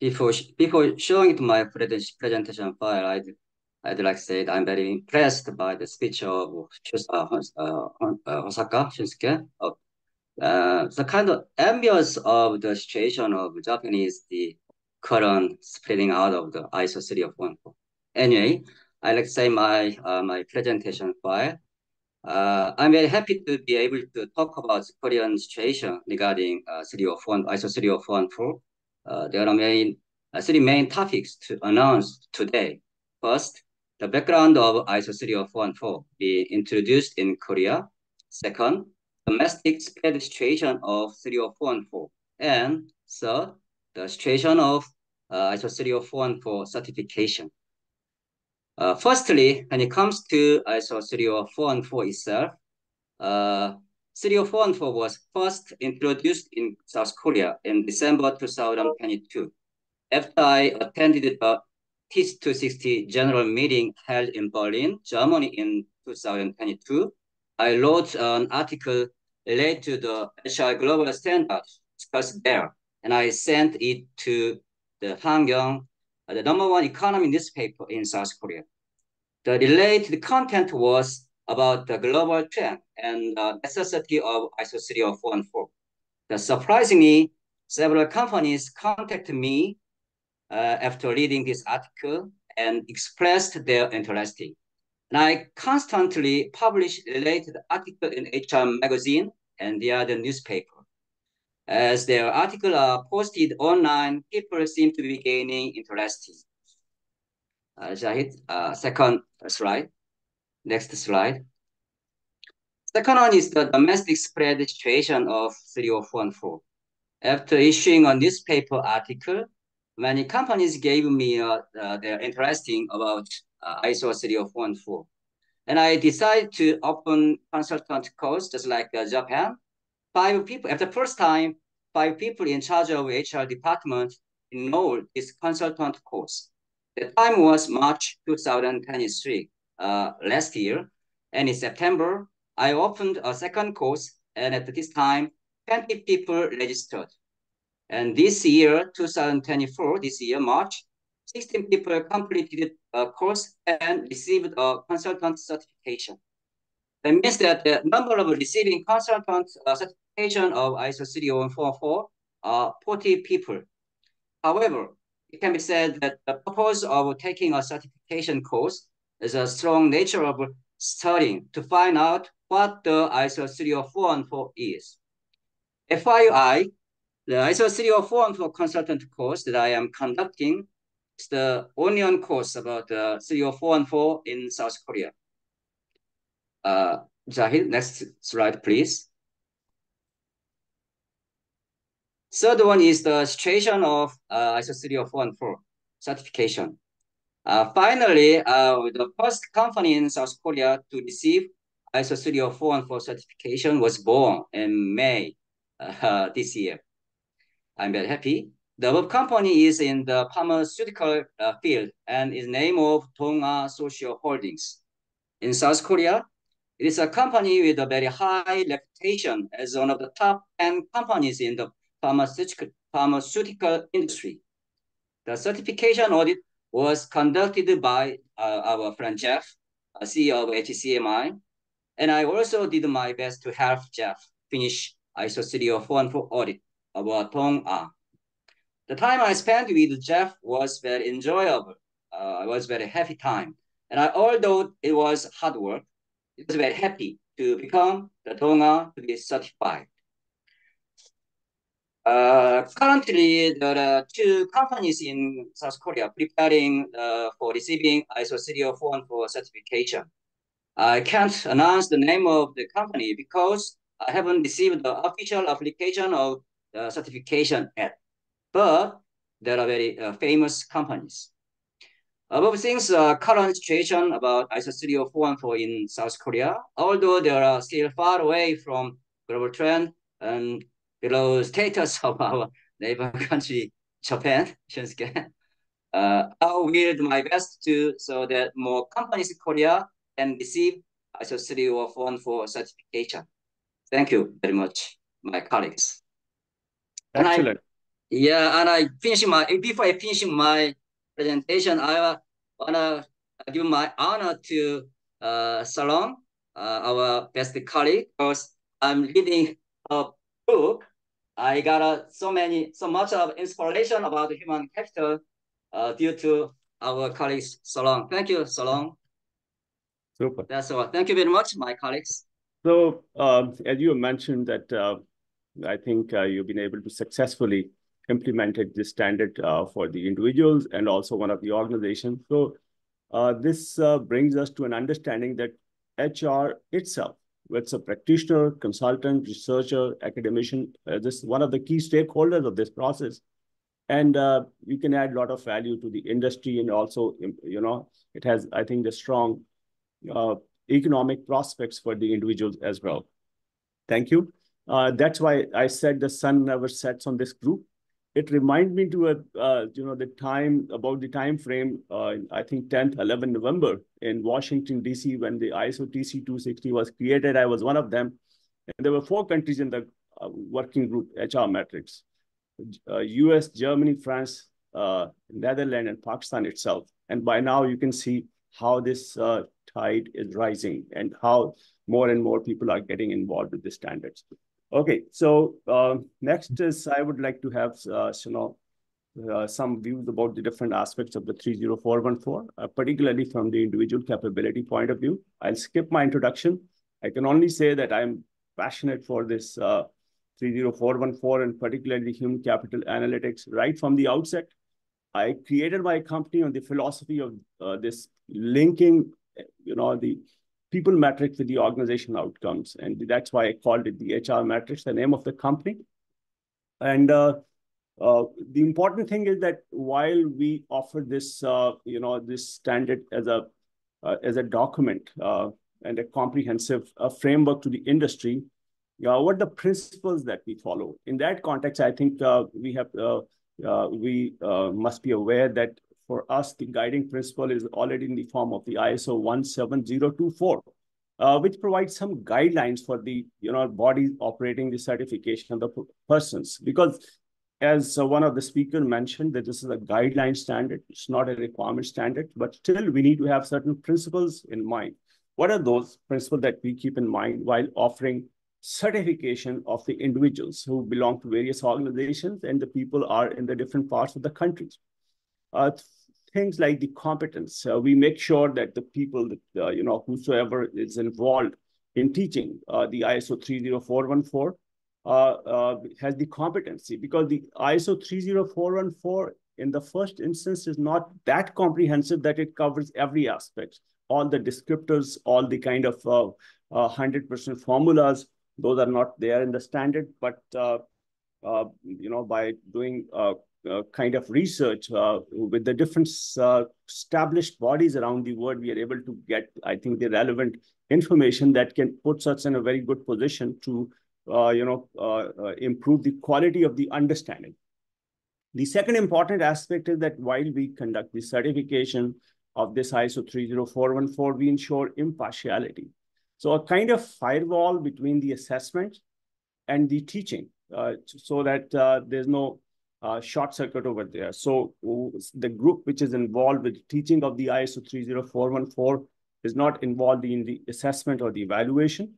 before, before showing my presentation file, I'd I'd like to say I'm very impressed by the speech of uh, uh, uh, Hosaka Shunsuke. Uh, the kind of ambience of the situation of Japanese, the current spreading out of the ISO 30414. Anyway, I'd like to say my, uh, my presentation file. Uh, I'm very happy to be able to talk about the Korean situation regarding uh, 304, ISO 30414. Uh, there are main, uh, three main topics to announce today. First, the background of ISO 30414 being introduced in Korea. Second, domestic spread situation of 30414. And third, the situation of uh, ISO 30414 certification. Uh, firstly, when it comes to ISO 30414 itself, uh, 30414 was first introduced in South Korea in December 2022. After I attended the TIS 260 general meeting held in Berlin, Germany in 2022, I wrote an article related to the HR global standards discussed there, and I sent it to the Hankyung, the number one economy newspaper in South Korea. The related content was about the global trend and the necessity of ISO 30414. The surprisingly, several companies contacted me uh, after reading this article and expressed their interest. And I constantly publish related article in HR magazine and the other newspaper. As their article are posted online, people seem to be gaining interest. Uh, uh, second slide. Next slide. Second one is the domestic spread situation of 30414. After issuing a newspaper article, many companies gave me uh, uh, their interesting about uh, ISO 30414. And I decided to open consultant course just like uh, Japan. Five people, at the first time, five people in charge of HR department enrolled this consultant course. The time was March 2023, uh, last year. And in September, I opened a second course. And at this time, 20 people registered. And this year, 2024, this year, March, 16 people completed a course and received a consultant certification. That means that the number of receiving consultant uh, certification of ISO 31444 are 40 people. However, it can be said that the purpose of taking a certification course is a strong nature of studying to find out what the ISO 30414 is. FYI, the ISO 30414 consultant course that I am conducting is the onion course about the 30414 in South Korea. Uh, next slide, please. Third one is the situation of uh, ISO 30414 certification. Uh, finally, uh, the first company in South Korea to receive ISO 30414 certification was born in May uh, this year. I'm very happy. The company is in the pharmaceutical uh, field and is name of Dong-A Socio Holdings. In South Korea, it is a company with a very high reputation as one of the top 10 companies in the pharmaceutical, pharmaceutical industry. The certification audit was conducted by uh, our friend Jeff, CEO of HCMI, and I also did my best to help Jeff finish ISO 30414 audit about Dong-A. The time I spent with Jeff was very enjoyable. Uh, it was very happy time. And I, although it was hard work, it was very happy to become the Dong-A to be certified. Uh, currently, there are two companies in South Korea preparing uh, for receiving ISO 30414 certification. I can't announce the name of the company because I haven't received the official application of the certification yet. But there are very uh, famous companies. Above things, uh, current situation about ISO 30414 in South Korea, although they are still far away from global trend and below status of our neighbor country, Japan, Shinsuke. Uh, I will do my best to so that more companies in Korea can receive ISO 30414 certification. Thank you very much, my colleagues. Excellent. Yeah, and I finish my before I finish my presentation, I wanna give my honor to uh, Salon, uh, our best colleague, because I'm reading a book I got uh, so many, so much of inspiration about human capital uh, due to our colleagues, Salon. Thank you, Salon. Super. That's all. Thank you very much, my colleagues. So, um, as you mentioned that uh, I think uh, you've been able to successfully implemented this standard uh, for the individuals and also one of the organizations. So uh, this brings us to an understanding that HR itself it's a practitioner, consultant, researcher, academician. Uh, this is one of the key stakeholders of this process. And uh, you can add a lot of value to the industry and also, you know, it has, I think, the strong uh, economic prospects for the individuals as well. Thank you. Uh, that's why I said the sun never sets on this group it reminds me to a uh, you know the time about the time frame uh, I think 10th 11 November in Washington DC when the ISO TC 260 was created. I was one of them. And there were four countries in the uh, working group HR metrics US uh, Germany France uh, Netherlands and Pakistan itself. And by now you can see how this uh, tide is rising and how more and more people are getting involved with the standards Okay, so uh, next is I would like to have uh, you know uh, some views about the different aspects of the 30414, uh, particularly from the individual capability point of view. I'll skip my introduction. I can only say that I'm passionate for this uh, 30414 and particularly human capital analytics right from the outset. I created my company on the philosophy of uh, this linking, you know, the people metrics with the organizational outcomes. And that's why I called it the HR metrics, the name of the company. And uh, uh, the important thing is that while we offer this, uh, you know, this standard as a uh, as a document uh, and a comprehensive uh, framework to the industry, what the principles that we follow? In that context, I think we have we must be aware that for us, the guiding principle is already in the form of the ISO 17024, uh, which provides some guidelines for the you know bodies operating the certification of the persons. Because as uh, one of the speakers mentioned, that this is a guideline standard. It's not a requirement standard, but still we need to have certain principles in mind. What are those principles that we keep in mind while offering certification of the individuals who belong to various organizations and the people are in the different parts of the countries? Uh, things like the competence. Uh, we make sure that the people, that, uh, you know, whosoever is involved in teaching uh, the ISO 30414 uh, uh, has the competency. Because the ISO 30414 in the first instance is not that comprehensive that it covers every aspect, all the descriptors, all the kind of 100% uh, formulas, those are not there in the standard, but you know, by doing uh, kind of research uh, with the different uh, established bodies around the world, we are able to get, I think, the relevant information that can put us in a very good position to, you know, improve the quality of the understanding. The second important aspect is that while we conduct the certification of this ISO 30414, we ensure impartiality. So a kind of firewall between the assessment and the teaching uh, so that uh, there's no uh, short circuit over there. So the group which is involved with teaching of the ISO 30414 is not involved in the assessment or the evaluation.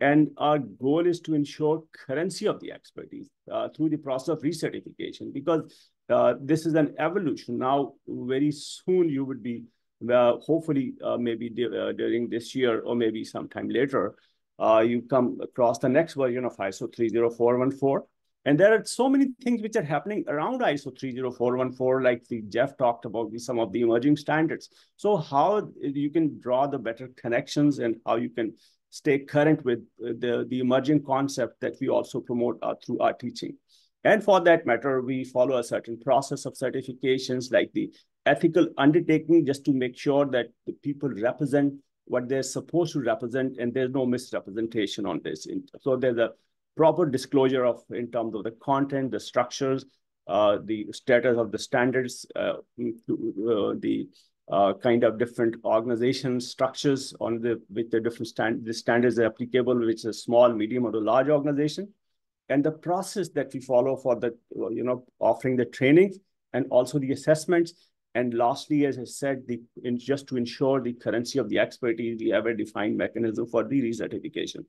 And our goal is to ensure currency of the expertise uh, through the process of recertification because uh, this is an evolution. Now, very soon you would be, uh, hopefully, uh, maybe during this year or maybe sometime later, you come across the next version of ISO 30414 and there are so many things which are happening around ISO 30414, like the Jeff talked about some of the emerging standards. So how you can draw the better connections and how you can stay current with the, the emerging concept that we also promote uh, through our teaching. And for that matter, we follow a certain process of certifications like the ethical undertaking just to make sure that the people represent what they're supposed to represent and there's no misrepresentation on this. So there's a proper disclosure of in terms of the content, the structures, uh, the status of the standards, uh, uh, the uh, kind of different organization structures on the with the different stand the standards are applicable, which is a small, medium, or a large organization, and the process that we follow for the you know offering the training and also the assessments. And lastly, as I said, the in, just to ensure the currency of the expertise, we have a defined mechanism for the recertification.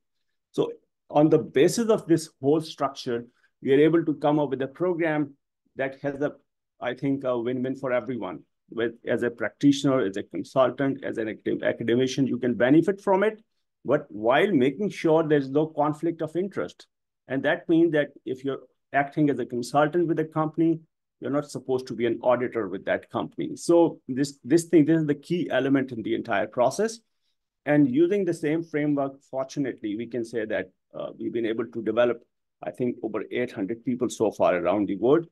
So on the basis of this whole structure, we are able to come up with a program that has a, I think, a win-win for everyone. With as a practitioner, as a consultant, as an academician, you can benefit from it, but while making sure there's no conflict of interest. And that means that if you're acting as a consultant with a company, you're not supposed to be an auditor with that company. So this, this thing, this is the key element in the entire process. And using the same framework, fortunately, we can say that we've been able to develop, I think, over 800 people so far around the world.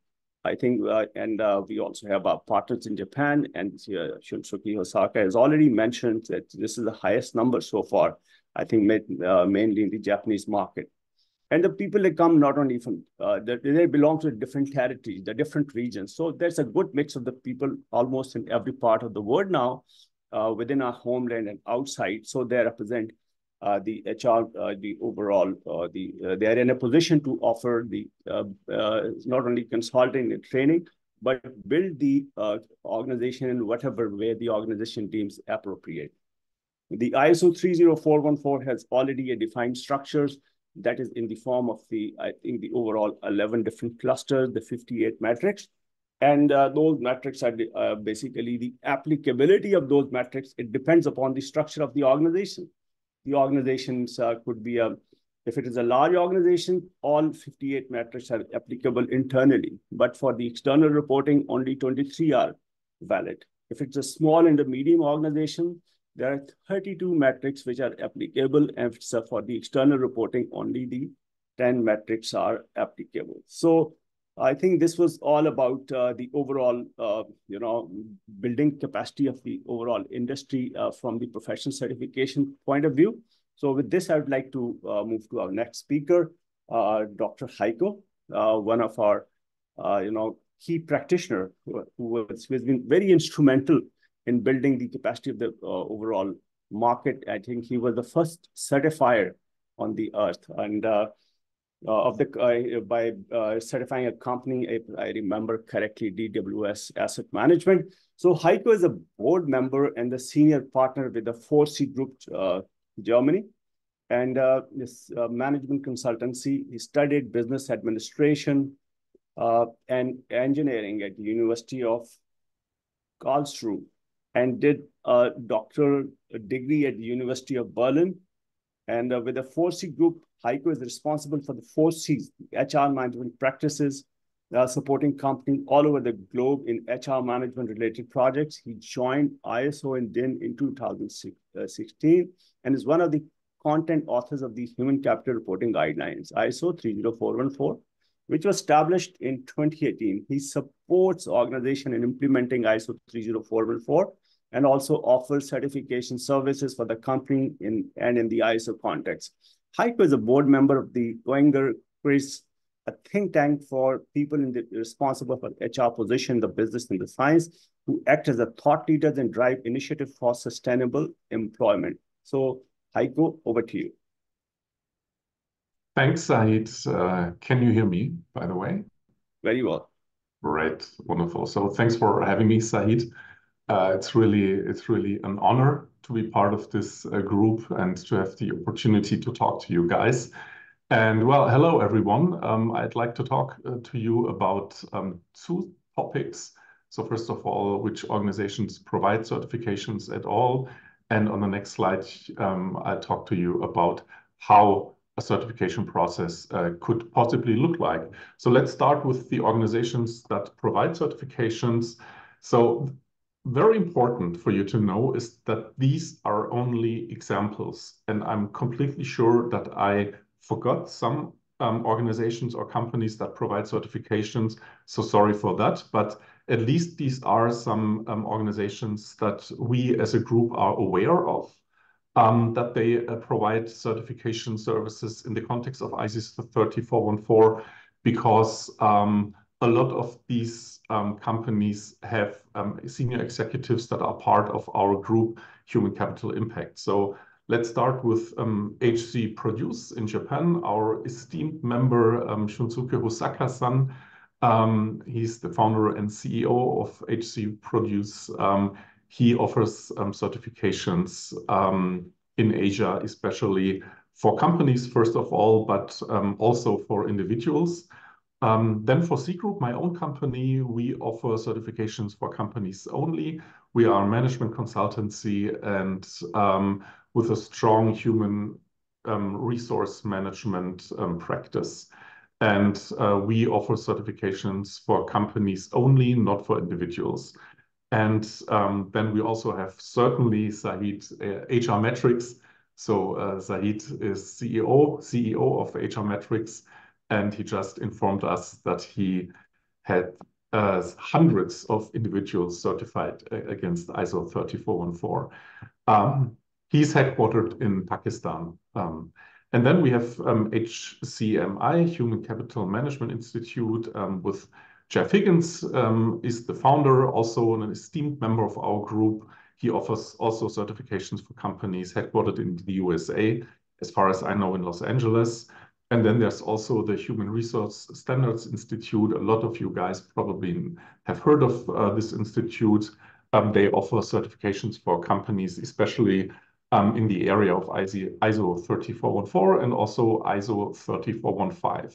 I think, uh, and uh, we also have our partners in Japan, and uh, Shunsuke Hosaka has already mentioned that this is the highest number so far, I think, uh, mainly in the Japanese market. And the people that come not only from, uh, they belong to different territories, the different regions. So there's a good mix of the people almost in every part of the world now, uh, within our homeland and outside. So they represent uh, the HR, uh, the overall, uh, the they are in a position to offer the not only consulting and training, but build the organization in whatever way the organization deems appropriate. The ISO 30414 has already a defined structures that is in the form of the, I think, the overall 11 different clusters, the 58 metrics. And uh, those metrics are uh, basically the applicability of those metrics. It depends upon the structure of the organization the organizations uh, could be a, if it is a large organization, all 58 metrics are applicable internally. But for the external reporting, only 23 are valid. If it's a small and a medium organization, there are 32 metrics which are applicable. And for the external reporting, only the 10 metrics are applicable. So I think this was all about uh, the overall, uh, you know, building capacity of the overall industry uh, from the professional certification point of view. So with this, I would like to uh, move to our next speaker, uh, Dr. Heiko, uh, one of our, you know, key practitioner who, who, has, who, has, been very instrumental in building the capacity of the overall market. I think he was the first certifier on the earth. And uh, of the uh, by uh, certifying a company, if I remember correctly, DWS Asset Management. So Heiko is a board member and the senior partner with the 4C Group uh, Germany and uh, this uh, management consultancy. He studied business administration and engineering at the University of Karlsruhe and did a doctoral degree at the University of Berlin. And with the 4C Group, Heiko is responsible for the four C's, HR management practices, uh, supporting companies all over the globe in HR management related projects. He joined ISO and DIN in 2016 and is one of the content authors of the Human Capital Reporting Guidelines, ISO 30414, which was established in 2018. He supports organization in implementing ISO 30414 and also offers certification services for the company in and in the ISO context. Heiko is a board member of the Goinger Kreis, a think tank for people in the responsible for HR position, the business and the science, who act as a thought leaders and drive initiative for sustainable employment. So Heiko, over to you. Thanks, Saeed. Uh, can you hear me, by the way? Very well. Right, wonderful. So thanks for having me, Saeed. Uh, it's really it's really an honor to be part of this uh, group and to have the opportunity to talk to you guys. And well, hello everyone. Um, I'd like to talk uh, to you about um, two topics. So first of all, which organizations provide certifications at all. And on the next slide, um, I'll talk to you about how a certification process uh, could possibly look like. So let's start with the organizations that provide certifications. So very important for you to know is that these are only examples. And I'm completely sure that I forgot some um, organizations or companies that provide certifications. So sorry for that. But at least these are some um, organizations that we as a group are aware of. Um, that they uh, provide certification services in the context of ISO 30414 because um, a lot of these um, companies have um, senior executives that are part of our group, Human Capital Impact. So let's start with um, HC Produce in Japan. Our esteemed member, um, Shunsuke Hosaka-san, um, he's the founder and CEO of HC Produce. Um, he offers certifications in Asia, especially for companies, first of all, but also for individuals. Um, then 4C Group, my own company, we offer certifications for companies only. We are a management consultancy and um, with a strong human um, resource management practice. And uh, we offer certifications for companies only, not for individuals. And then we also have certainly uh, HR Metrics. So uh, Saeed is CEO, CEO of HR Metrics and he just informed us that he had uh, hundreds of individuals certified against ISO 3414. Um, he's headquartered in Pakistan. Um, and then we have um, HCMI, Human Capital Management Institute, um, with Jeff Higgins um, is the founder, also an esteemed member of our group. He offers also certifications for companies headquartered in the USA, as far as I know, in Los Angeles. And then there's also the Human Resource Standards Institute. A lot of you guys probably have heard of uh, this institute. Um, they offer certifications for companies, especially um, in the area of ISO 3414 and also ISO 3415.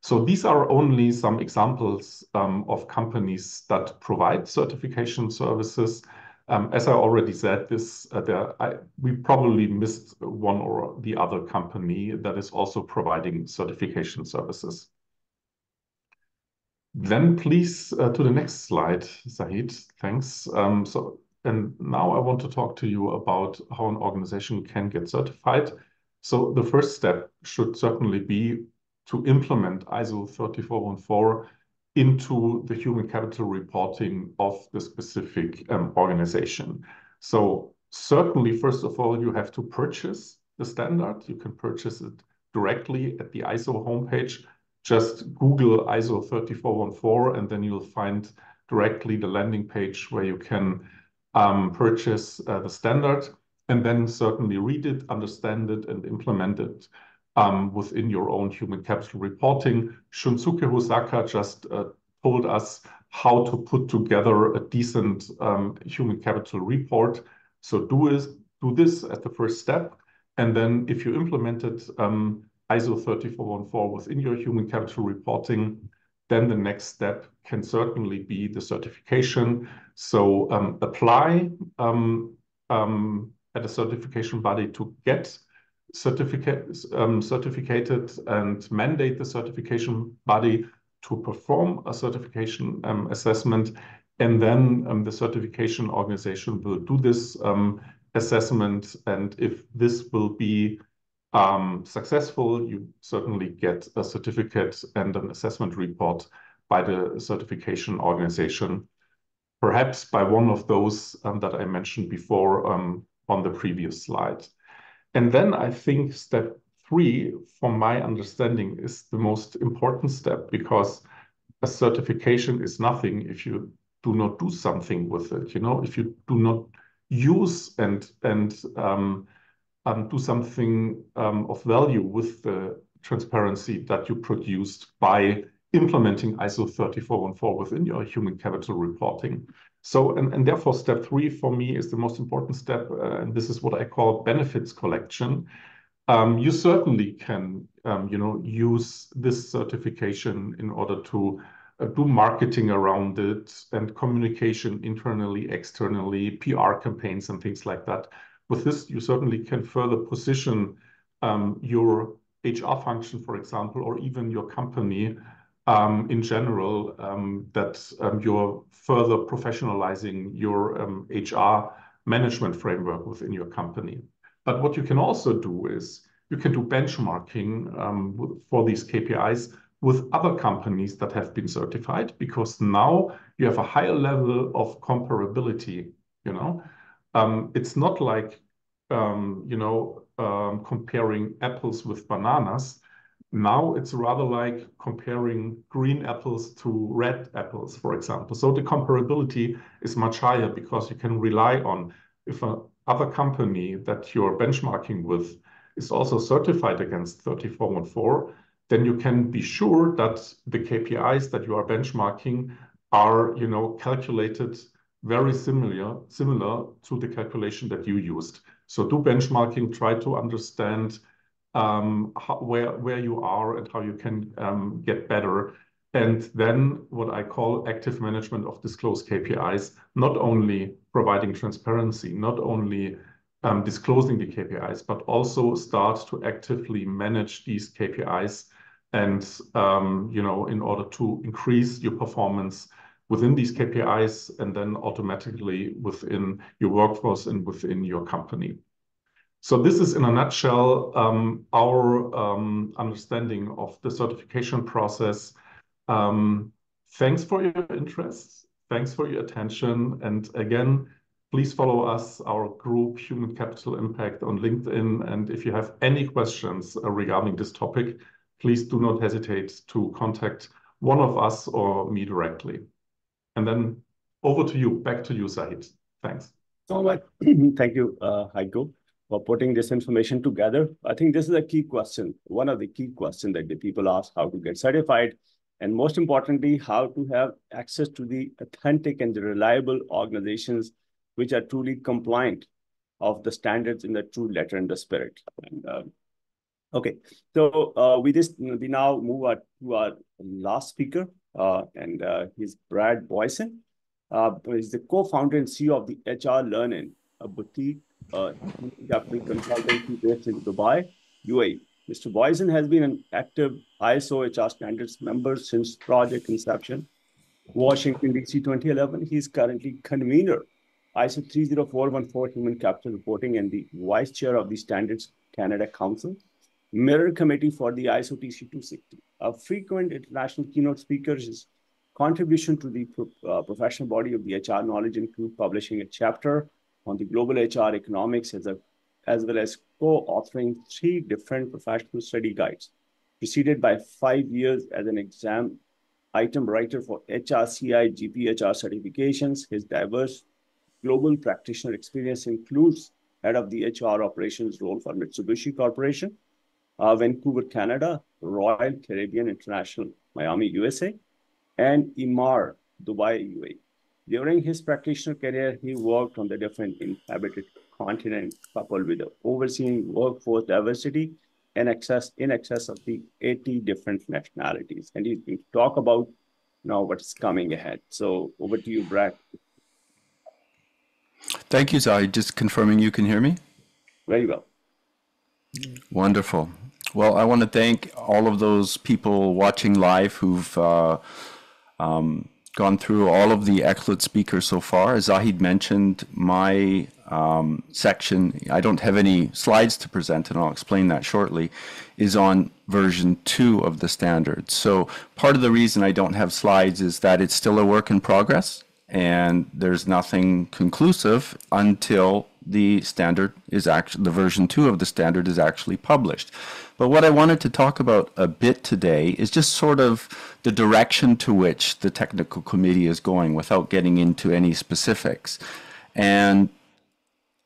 So these are only some examples um, of companies that provide certification services. Um, as I already said, this uh, we probably missed one or the other company that is also providing certification services. Then please uh, to the next slide, Saeed. Thanks. Um, so, and now I want to talk to you about how an organization can get certified. So the first step should certainly be to implement ISO 30414 into the human capital reporting of the specific um, organization. So certainly, first of all, you have to purchase the standard. You can purchase it directly at the ISO homepage. Just Google ISO 30414, and then you'll find directly the landing page where you can um, purchase uh, the standard and then certainly read it, understand it, and implement it within your own human capital reporting. Shunsuke Hosaka just uh, told us how to put together a decent um, human capital report. So do, is, do this as the first step. And then if you implemented um, ISO 30414 within your human capital reporting, then the next step can certainly be the certification. So um, apply um, um, at a certification body to get certificate, um, certificated and mandate the certification body to perform a certification um, assessment. And then um, the certification organization will do this assessment. And if this will be um, successful, you certainly get a certificate and an assessment report by the certification organization, perhaps by one of those um, that I mentioned before um, on the previous slide. And then I think step three, from my understanding, is the most important step because a certification is nothing if you do not do something with it. You know, if you do not use and and um, um, do something um, of value with the transparency that you produced by implementing ISO 30414 within your human capital reporting. So, and, and therefore, step three for me is the most important step, uh, and this is what I call benefits collection. Um, you certainly can, um, you know, use this certification in order to uh, do marketing around it and communication internally, externally, PR campaigns and things like that. With this, you certainly can further position um, your HR function, for example, or even your company in general, um, that um, you're further professionalizing your um, HR management framework within your company. But what you can also do is you can do benchmarking um, for these KPIs with other companies that have been certified because now you have a higher level of comparability, you know? Um, it's not like, um, you know, um, comparing apples with bananas. Now it's rather like comparing green apples to red apples, for example. So the comparability is much higher because you can rely on if a other company that you're benchmarking with is also certified against 3414, then you can be sure that the KPIs that you are benchmarking are, you know, calculated very similar, similar to the calculation that you used. So do benchmarking, try to understand where, where you are and how you can um, get better. And then what I call active management of disclosed KPIs, not only providing transparency, not only um, disclosing the KPIs, but also start to actively manage these KPIs and, um, you know, in order to increase your performance within these KPIs and then automatically within your workforce and within your company. So this is in a nutshell um, our um, understanding of the certification process. Um, thanks for your interest. Thanks for your attention. And again, please follow us, our group Human Capital Impact on LinkedIn. And if you have any questions uh, regarding this topic, please do not hesitate to contact one of us or me directly. And then over to you, back to you, Zahid. Thanks. So much. Thank you, uh, Heiko, for putting this information together. I think this is a key question, one of the key questions that the people ask, how to get certified, and most importantly, how to have access to the authentic and the reliable organizations which are truly compliant of the standards in the true letter and the spirit. And, uh, okay, so uh, we just we now move our, to our last speaker, uh, and uh, he's Brad Boyson. Uh, he's the co-founder and CEO of the HR Learning, a boutique uh, capital consultancy based in Dubai, UAE. Mr. Boysen has been an active ISO HR standards member since project inception. Washington, D.C. 2011. He's currently convener ISO 30414 Human Capital Reporting and the vice chair of the Standards Canada Council, mirror committee for the ISO TC 260. A frequent international keynote speaker, his contribution to the pro, uh, professional body of the HR knowledge include publishing a chapter on the global HR economics as, a, as well as co-authoring three different professional study guides, preceded by five years as an exam item writer for HRCI GPHR certifications. His diverse global practitioner experience includes head of the HR operations role for Mitsubishi Corporation, uh, Vancouver, Canada, Royal Caribbean International, Miami, USA, and Emaar, Dubai, UAE. During his practitioner career, he worked on the different inhabited continents, coupled with the overseeing workforce diversity and excess in excess of the 80 different nationalities. And he's going to talk about now what's coming ahead. So over to you, Brad. Thank you, Zai. Just confirming you can hear me? Very well. Wonderful. Well, I want to thank all of those people watching live who've uh, um, gone through all of the excellent speakers so far. As Zahid mentioned, my um, section, I don't have any slides to present, and I'll explain that shortly, is on version two of the standard. So part of the reason I don't have slides is that it's still a work in progress, and there's nothing conclusive until the standard is actually, the version two of the standard is actually published. But what I wanted to talk about a bit today is just sort of the direction to which the technical committee is going without getting into any specifics. And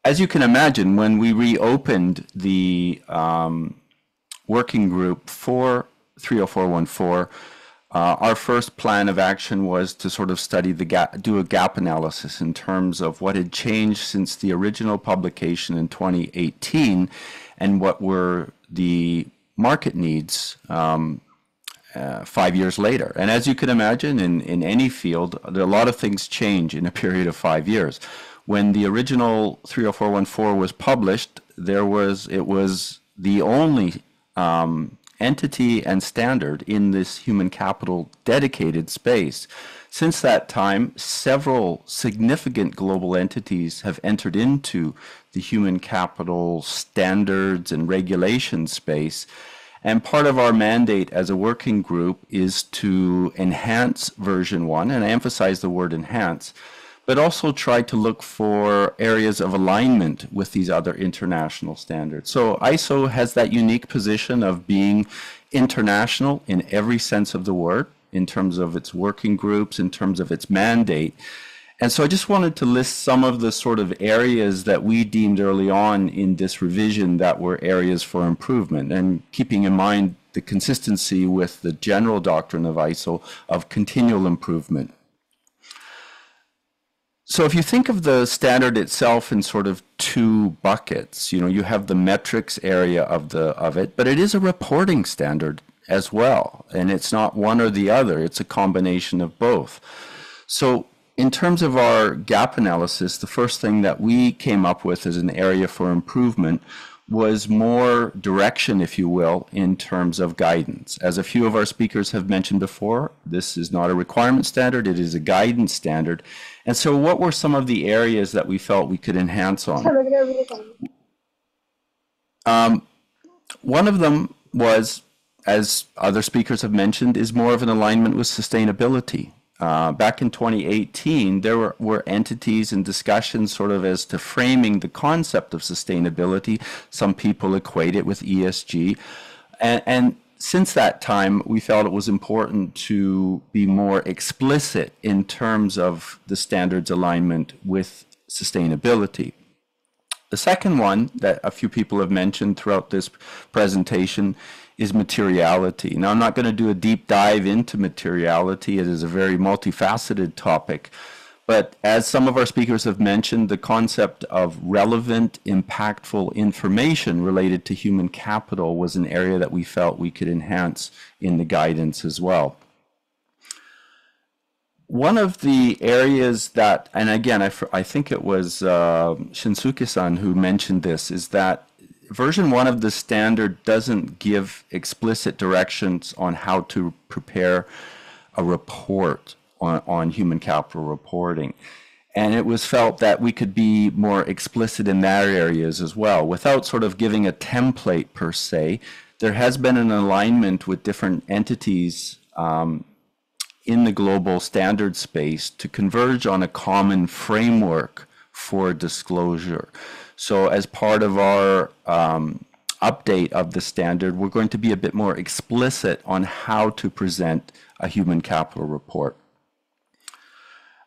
as you can imagine, when we reopened the um, working group for 30414, uh, our first plan of action was to sort of study the gap, do a gap analysis in terms of what had changed since the original publication in 2018 and what were the market needs um, uh, five years later. And as you can imagine, in, in any field, a lot of things change in a period of five years. When the original 30414 was published, there was it was the only um, entity and standard in this human capital dedicated space. Since that time, several significant global entities have entered into the human capital standards and regulation space. And part of our mandate as a working group is to enhance version one, and I emphasize the word enhance, but also try to look for areas of alignment with these other international standards. So ISO has that unique position of being international in every sense of the word, in terms of its working groups, in terms of its mandate. And so I just wanted to list some of the sort of areas that we deemed early on in this revision that were areas for improvement and keeping in mind the consistency with the general doctrine of ISO of continual improvement. So if you think of the standard itself in sort of two buckets, you know, you have the metrics area of the of it, but it is a reporting standard as well, and it's not one or the other, it's a combination of both. So in terms of our gap analysis, the first thing that we came up with as an area for improvement was more direction, if you will, in terms of guidance. As a few of our speakers have mentioned before, this is not a requirement standard, it is a guidance standard. And so, what were some of the areas that we felt we could enhance on? Um, one of them was, as other speakers have mentioned, is more of an alignment with sustainability. Uh, back in 2018, there were, were entities and discussions sort of as to framing the concept of sustainability. Some people equate it with ESG. And, and since that time, we felt it was important to be more explicit in terms of the standards alignment with sustainability. The second one that a few people have mentioned throughout this presentation is materiality. Now, I'm not going to do a deep dive into materiality. It is a very multifaceted topic. But as some of our speakers have mentioned, the concept of relevant, impactful information related to human capital was an area that we felt we could enhance in the guidance as well. One of the areas that, and again, I, I think it was uh, Shinsuke-san who mentioned this, is that version one of the standard doesn't give explicit directions on how to prepare a report on, on human capital reporting. And it was felt that we could be more explicit in that areas as well without sort of giving a template per se. There has been an alignment with different entities um, in the global standard space to converge on a common framework for disclosure. So as part of our um, update of the standard, we're going to be a bit more explicit on how to present a human capital report.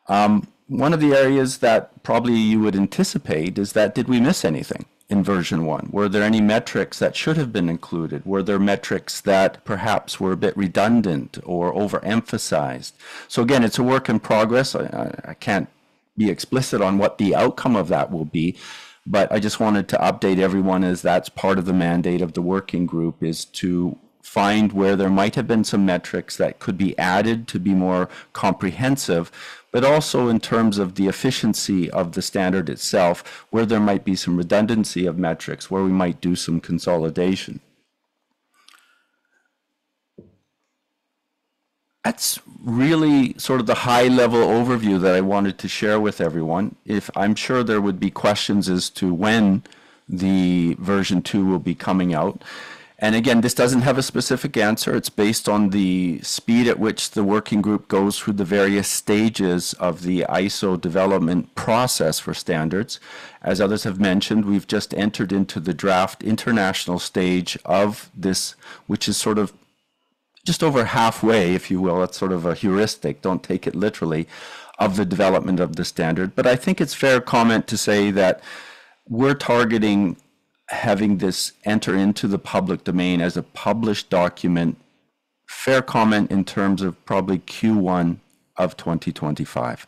Um, one of the areas that probably you would anticipate is that did we miss anything in version one? Were there any metrics that should have been included? Were there metrics that perhaps were a bit redundant or overemphasized? So again, it's a work in progress. I, I can't be explicit on what the outcome of that will be, but I just wanted to update everyone as that's part of the mandate of the working group is to find where there might have been some metrics that could be added to be more comprehensive, but also in terms of the efficiency of the standard itself, where there might be some redundancy of metrics, where we might do some consolidation. That's really sort of the high level overview that I wanted to share with everyone. If I'm sure there would be questions as to when the version 2 will be coming out. And again, this doesn't have a specific answer. It's based on the speed at which the working group goes through the various stages of the ISO development process for standards. As others have mentioned, we've just entered into the draft international stage of this, which is sort of just over halfway, if you will. That's sort of a heuristic, don't take it literally, of the development of the standard. But I think it's fair comment to say that we're targeting having this enter into the public domain as a published document, fair comment in terms of probably Q1 of 2025.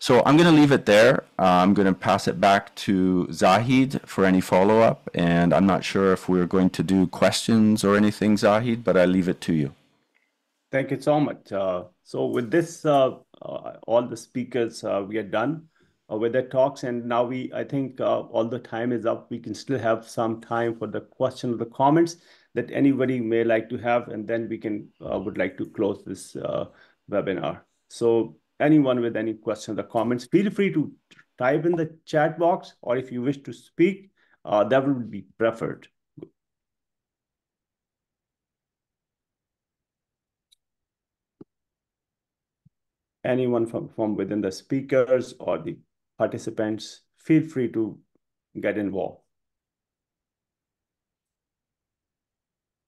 So I'm going to leave it there. Uh, I'm going to pass it back to Zahid for any follow-up. And I'm not sure if we're going to do questions or anything, Zahid, but I leave it to you. Thank you so much. Uh, so with this, uh, uh all the speakers, we are done with their talks. And now we, I think all the time is up. We can still have some time for the question or the comments that anybody may like to have, and then we can would like to close this webinar. So anyone with any questions or comments, feel free to type in the chat box, or if you wish to speak, uh, that would be preferred. Anyone from, from within the speakers or the participants, feel free to get involved.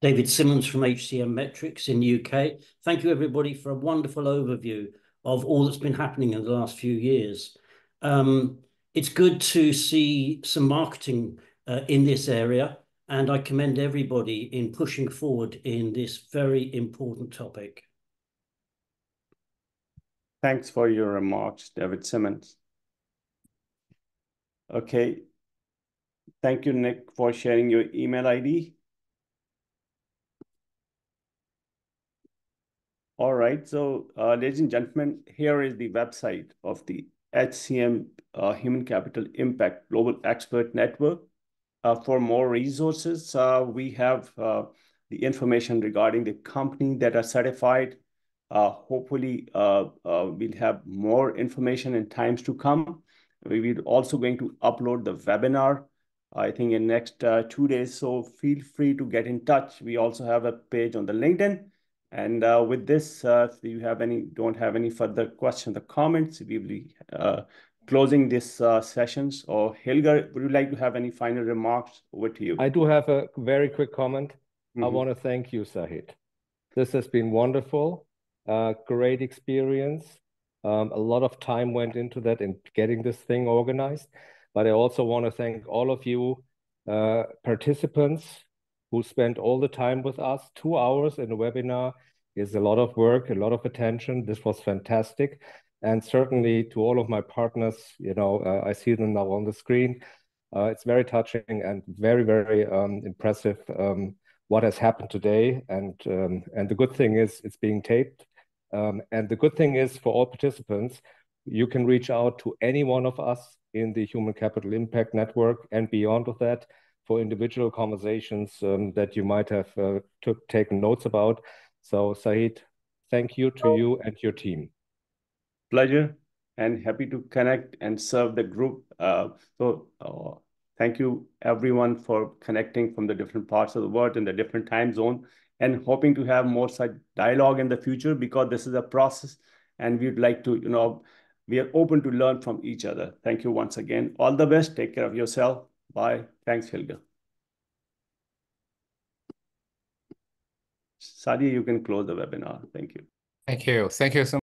David Simmons from HCM Metrics in the UK. Thank you, everybody, for a wonderful overview of all that's been happening in the last few years. Um, it's good to see some marketing uh, in this area, and I commend everybody in pushing forward in this very important topic. Thanks for your remarks, David Simmons. Okay. Thank you, Nick, for sharing your email ID. All right. So, uh, ladies and gentlemen, here is the website of the HCM uh, Human Capital Impact Global Expert Network. Uh, for more resources, uh, we have uh, the information regarding the company that are certified. Uh, hopefully, we'll have more information in times to come. We're also going to upload the webinar, I think in next uh, two days. So feel free to get in touch. We also have a page on the LinkedIn. And uh, with this, uh, if you have any, don't have any further questions or comments, we will be uh, closing this uh, sessions. Or Helga, would you like to have any final remarks? Over to you. I do have a very quick comment. I mm-hmm. want to thank you, Zahid. This has been wonderful, great experience. Um, a lot of time went into that in getting this thing organized. But I also want to thank all of you uh, participants who spent all the time with us. Two hours in a webinar is a lot of work, a lot of attention. This was fantastic. And certainly to all of my partners, you know, uh, I see them now on the screen. Uh, it's very touching and very, very um, impressive um, what has happened today. And um, and the good thing is it's being taped. Um, and the good thing is for all participants, you can reach out to any one of us in the Human Capital Impact Network and beyond of that for individual conversations um, that you might have uh, took, taken notes about. So Zahid, thank you to you and your team. Pleasure and happy to connect and serve the group. Uh, so uh, thank you everyone for connecting from the different parts of the world in the different time zone and hoping to have more such dialogue in the future because this is a process and we'd like to, you know, we are open to learn from each other. Thank you once again. All the best. Take care of yourself. Bye. Thanks, Helga. Sadia, you can close the webinar. Thank you. Thank you. Thank you so